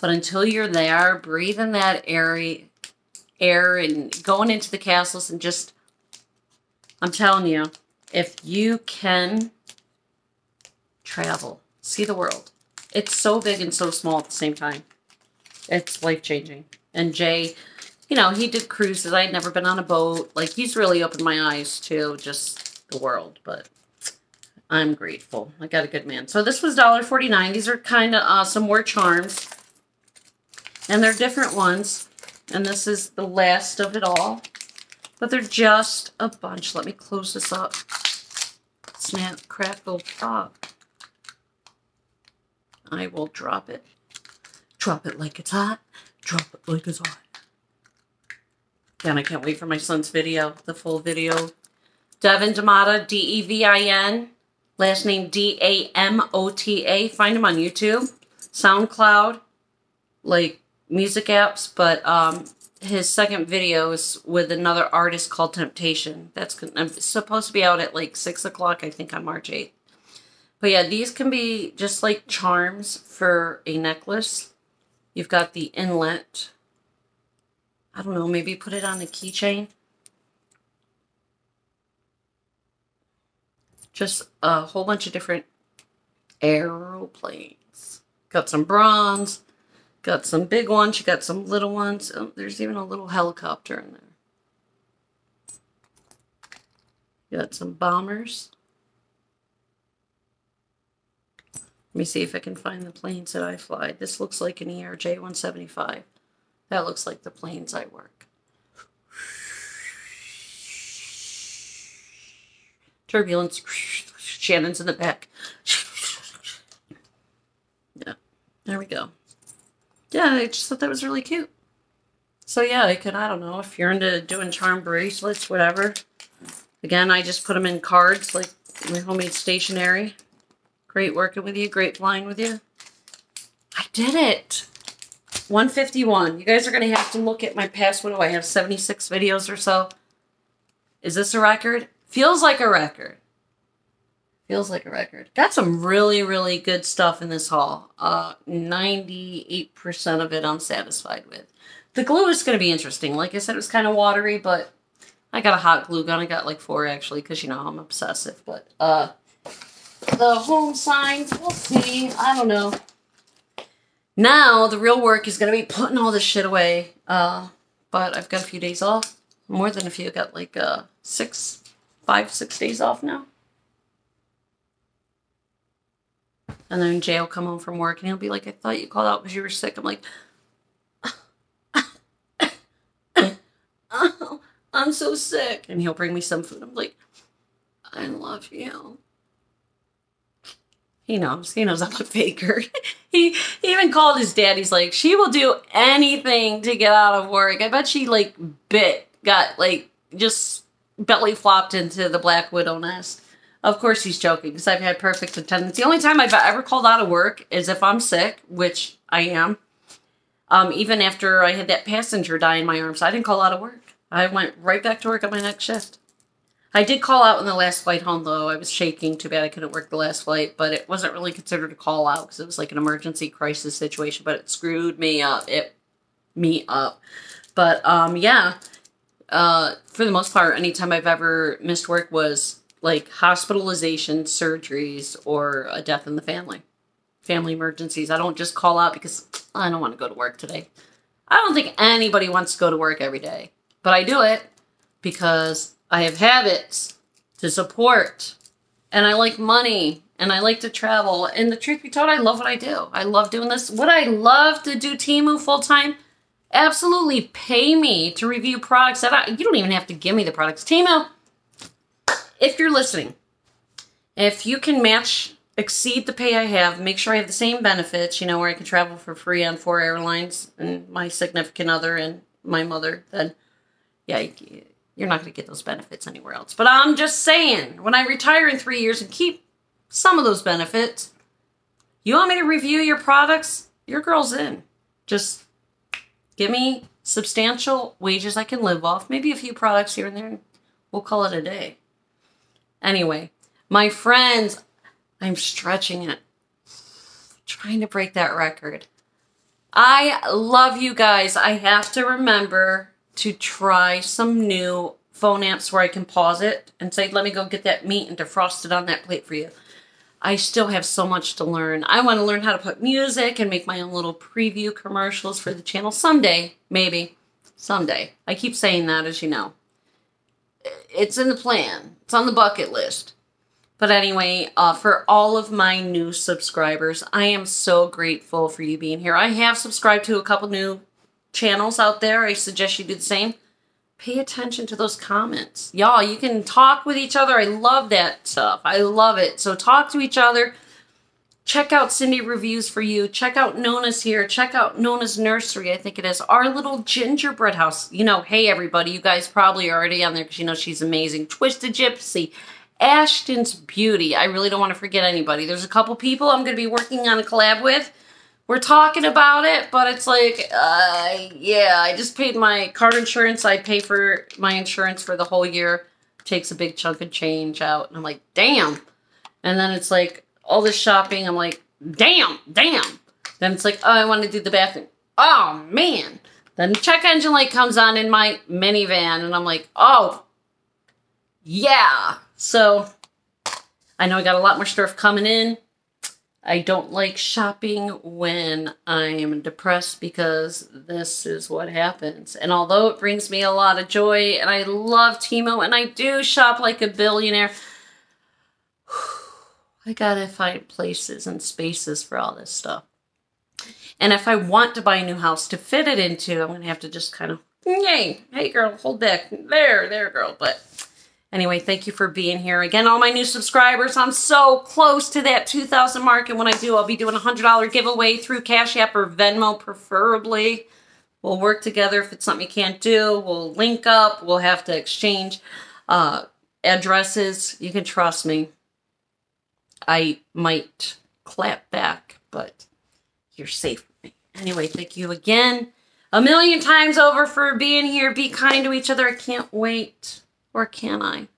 but until you're there, breathing that airy air and going into the castles and just, I'm telling you, if you can travel, see the world. It's so big and so small at the same time. It's life changing. And Jay, you know, he did cruises. I had never been on a boat. Like, he's really opened my eyes to just the world. But I'm grateful. I got a good man. So this was $1.49. These are kind of uh, some more charms. And they're different ones. And this is the last of it all. But they're just a bunch. Let me close this up. Snap, crackle, pop. I will drop it. Drop it like it's hot. Drop it like it's hot. And I can't wait for my son's video, the full video. Devin Damota, D-E-V-I-N. Last name D-A-M-O-T-A. Find him on YouTube. SoundCloud. Like music apps. But um, his second video is with another artist called Temptation. That's supposed to be out at like 6 o'clock, I think, on March 8th. But yeah, these can be just like charms for a necklace. You've got the inlet. I don't know, maybe put it on a keychain. Just a whole bunch of different aeroplanes. Got some bronze. Got some big ones. You got some little ones. Oh, there's even a little helicopter in there. got some bombers. Let me see if I can find the planes that I fly. This looks like an ERJ-175. That looks like the planes I work. Turbulence. Shannon's in the back. Yeah, there we go. Yeah, I just thought that was really cute. So yeah, I could, I don't know, if you're into doing charm bracelets, whatever. Again, I just put them in cards, like my homemade stationery. Great working with you. Great flying with you. I did it. 151. You guys are going to have to look at my past. What do I have? 76 videos or so. Is this a record? Feels like a record. Feels like a record. Got some really, really good stuff in this haul. Uh, 98% of it I'm satisfied with. The glue is going to be interesting. Like I said, it was kind of watery, but I got a hot glue gun. I got like four actually because, you know, I'm obsessive. But, uh, the home signs. We'll see. I don't know. Now, the real work is going to be putting all this shit away. Uh, but I've got a few days off. More than a few. I got like uh, six, five, six days off now. And then Jay will come home from work and he'll be like, I thought you called out because you were sick. I'm like, oh, I'm so sick. And he'll bring me some food. I'm like, I love you. He knows. He knows I'm a faker. he, he even called his dad. He's like, she will do anything to get out of work. I bet she like bit, got like just belly flopped into the Black Widow nest. Of course he's joking because I've had perfect attendance. The only time I've ever called out of work is if I'm sick, which I am. Um, even after I had that passenger die in my arms, I didn't call out of work. I went right back to work on my next shift. I did call out on the last flight home, though. I was shaking. Too bad I couldn't work the last flight, but it wasn't really considered a call out because it was like an emergency crisis situation, but it screwed me up. It me up. But um, yeah, uh, for the most part, anytime I've ever missed work was like hospitalization, surgeries, or a death in the family. Family emergencies. I don't just call out because I don't want to go to work today. I don't think anybody wants to go to work every day, but I do it because I have habits to support, and I like money, and I like to travel. And the truth be told, I love what I do. I love doing this. Would I love to do Temu full time? Absolutely pay me to review products that I, you don't even have to give me the products. Temu, if you're listening, if you can match, exceed the pay I have, make sure I have the same benefits, you know, where I can travel for free on four airlines and my significant other and my mother, then yeah, you're not going to get those benefits anywhere else. But I'm just saying, when I retire in three years and keep some of those benefits, you want me to review your products? Your girl's in. Just give me substantial wages I can live off, maybe a few products here and there, we'll call it a day. Anyway, my friends, I'm stretching it, trying to break that record. I love you guys. I have to remember to try some new phone amps where I can pause it and say, let me go get that meat and defrost it on that plate for you. I still have so much to learn. I want to learn how to put music and make my own little preview commercials for the channel someday, maybe. Someday. I keep saying that, as you know. It's in the plan. It's on the bucket list. But anyway, uh, for all of my new subscribers, I am so grateful for you being here. I have subscribed to a couple new channels out there. I suggest you do the same. Pay attention to those comments. Y'all, you can talk with each other. I love that stuff. I love it. So talk to each other. Check out Cindy Reviews for You. Check out Nona's here. Check out Nona's Nursery, I think it is. Our little gingerbread house. You know, hey everybody, you guys probably are already on there because you know she's amazing. Twisted Gypsy. Ashton's Beauty. I really don't want to forget anybody. There's a couple people I'm going to be working on a collab with we're talking about it, but it's like, uh, yeah, I just paid my car insurance. I pay for my insurance for the whole year. Takes a big chunk of change out. And I'm like, damn. And then it's like, all this shopping. I'm like, damn, damn. Then it's like, oh, I want to do the bathroom. Oh, man. Then the check engine light comes on in my minivan. And I'm like, oh, yeah. So I know I got a lot more stuff coming in. I don't like shopping when I'm depressed because this is what happens. And although it brings me a lot of joy and I love Temu and I do shop like a billionaire, I gotta find places and spaces for all this stuff. And if I want to buy a new house to fit it into, I'm gonna have to just kind of, yay, hey girl, hold back. There, there girl. But Anyway, thank you for being here. Again, all my new subscribers, I'm so close to that 2,000 mark. And when I do, I'll be doing a $100 giveaway through Cash App or Venmo, preferably. We'll work together if it's something you can't do. We'll link up. We'll have to exchange uh, addresses. You can trust me. I might clap back, but you're safe with me. Anyway, thank you again a million times over for being here. Be kind to each other. I can't wait or can I?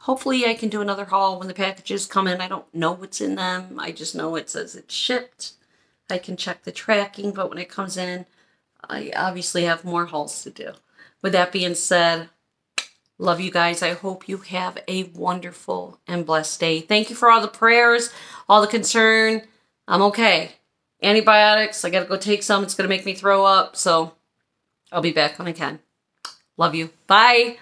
Hopefully I can do another haul when the packages come in. I don't know what's in them. I just know it says it's shipped. I can check the tracking, but when it comes in, I obviously have more hauls to do. With that being said, love you guys. I hope you have a wonderful and blessed day. Thank you for all the prayers, all the concern. I'm okay. Antibiotics, I gotta go take some. It's gonna make me throw up, so I'll be back when I can. Love you. Bye.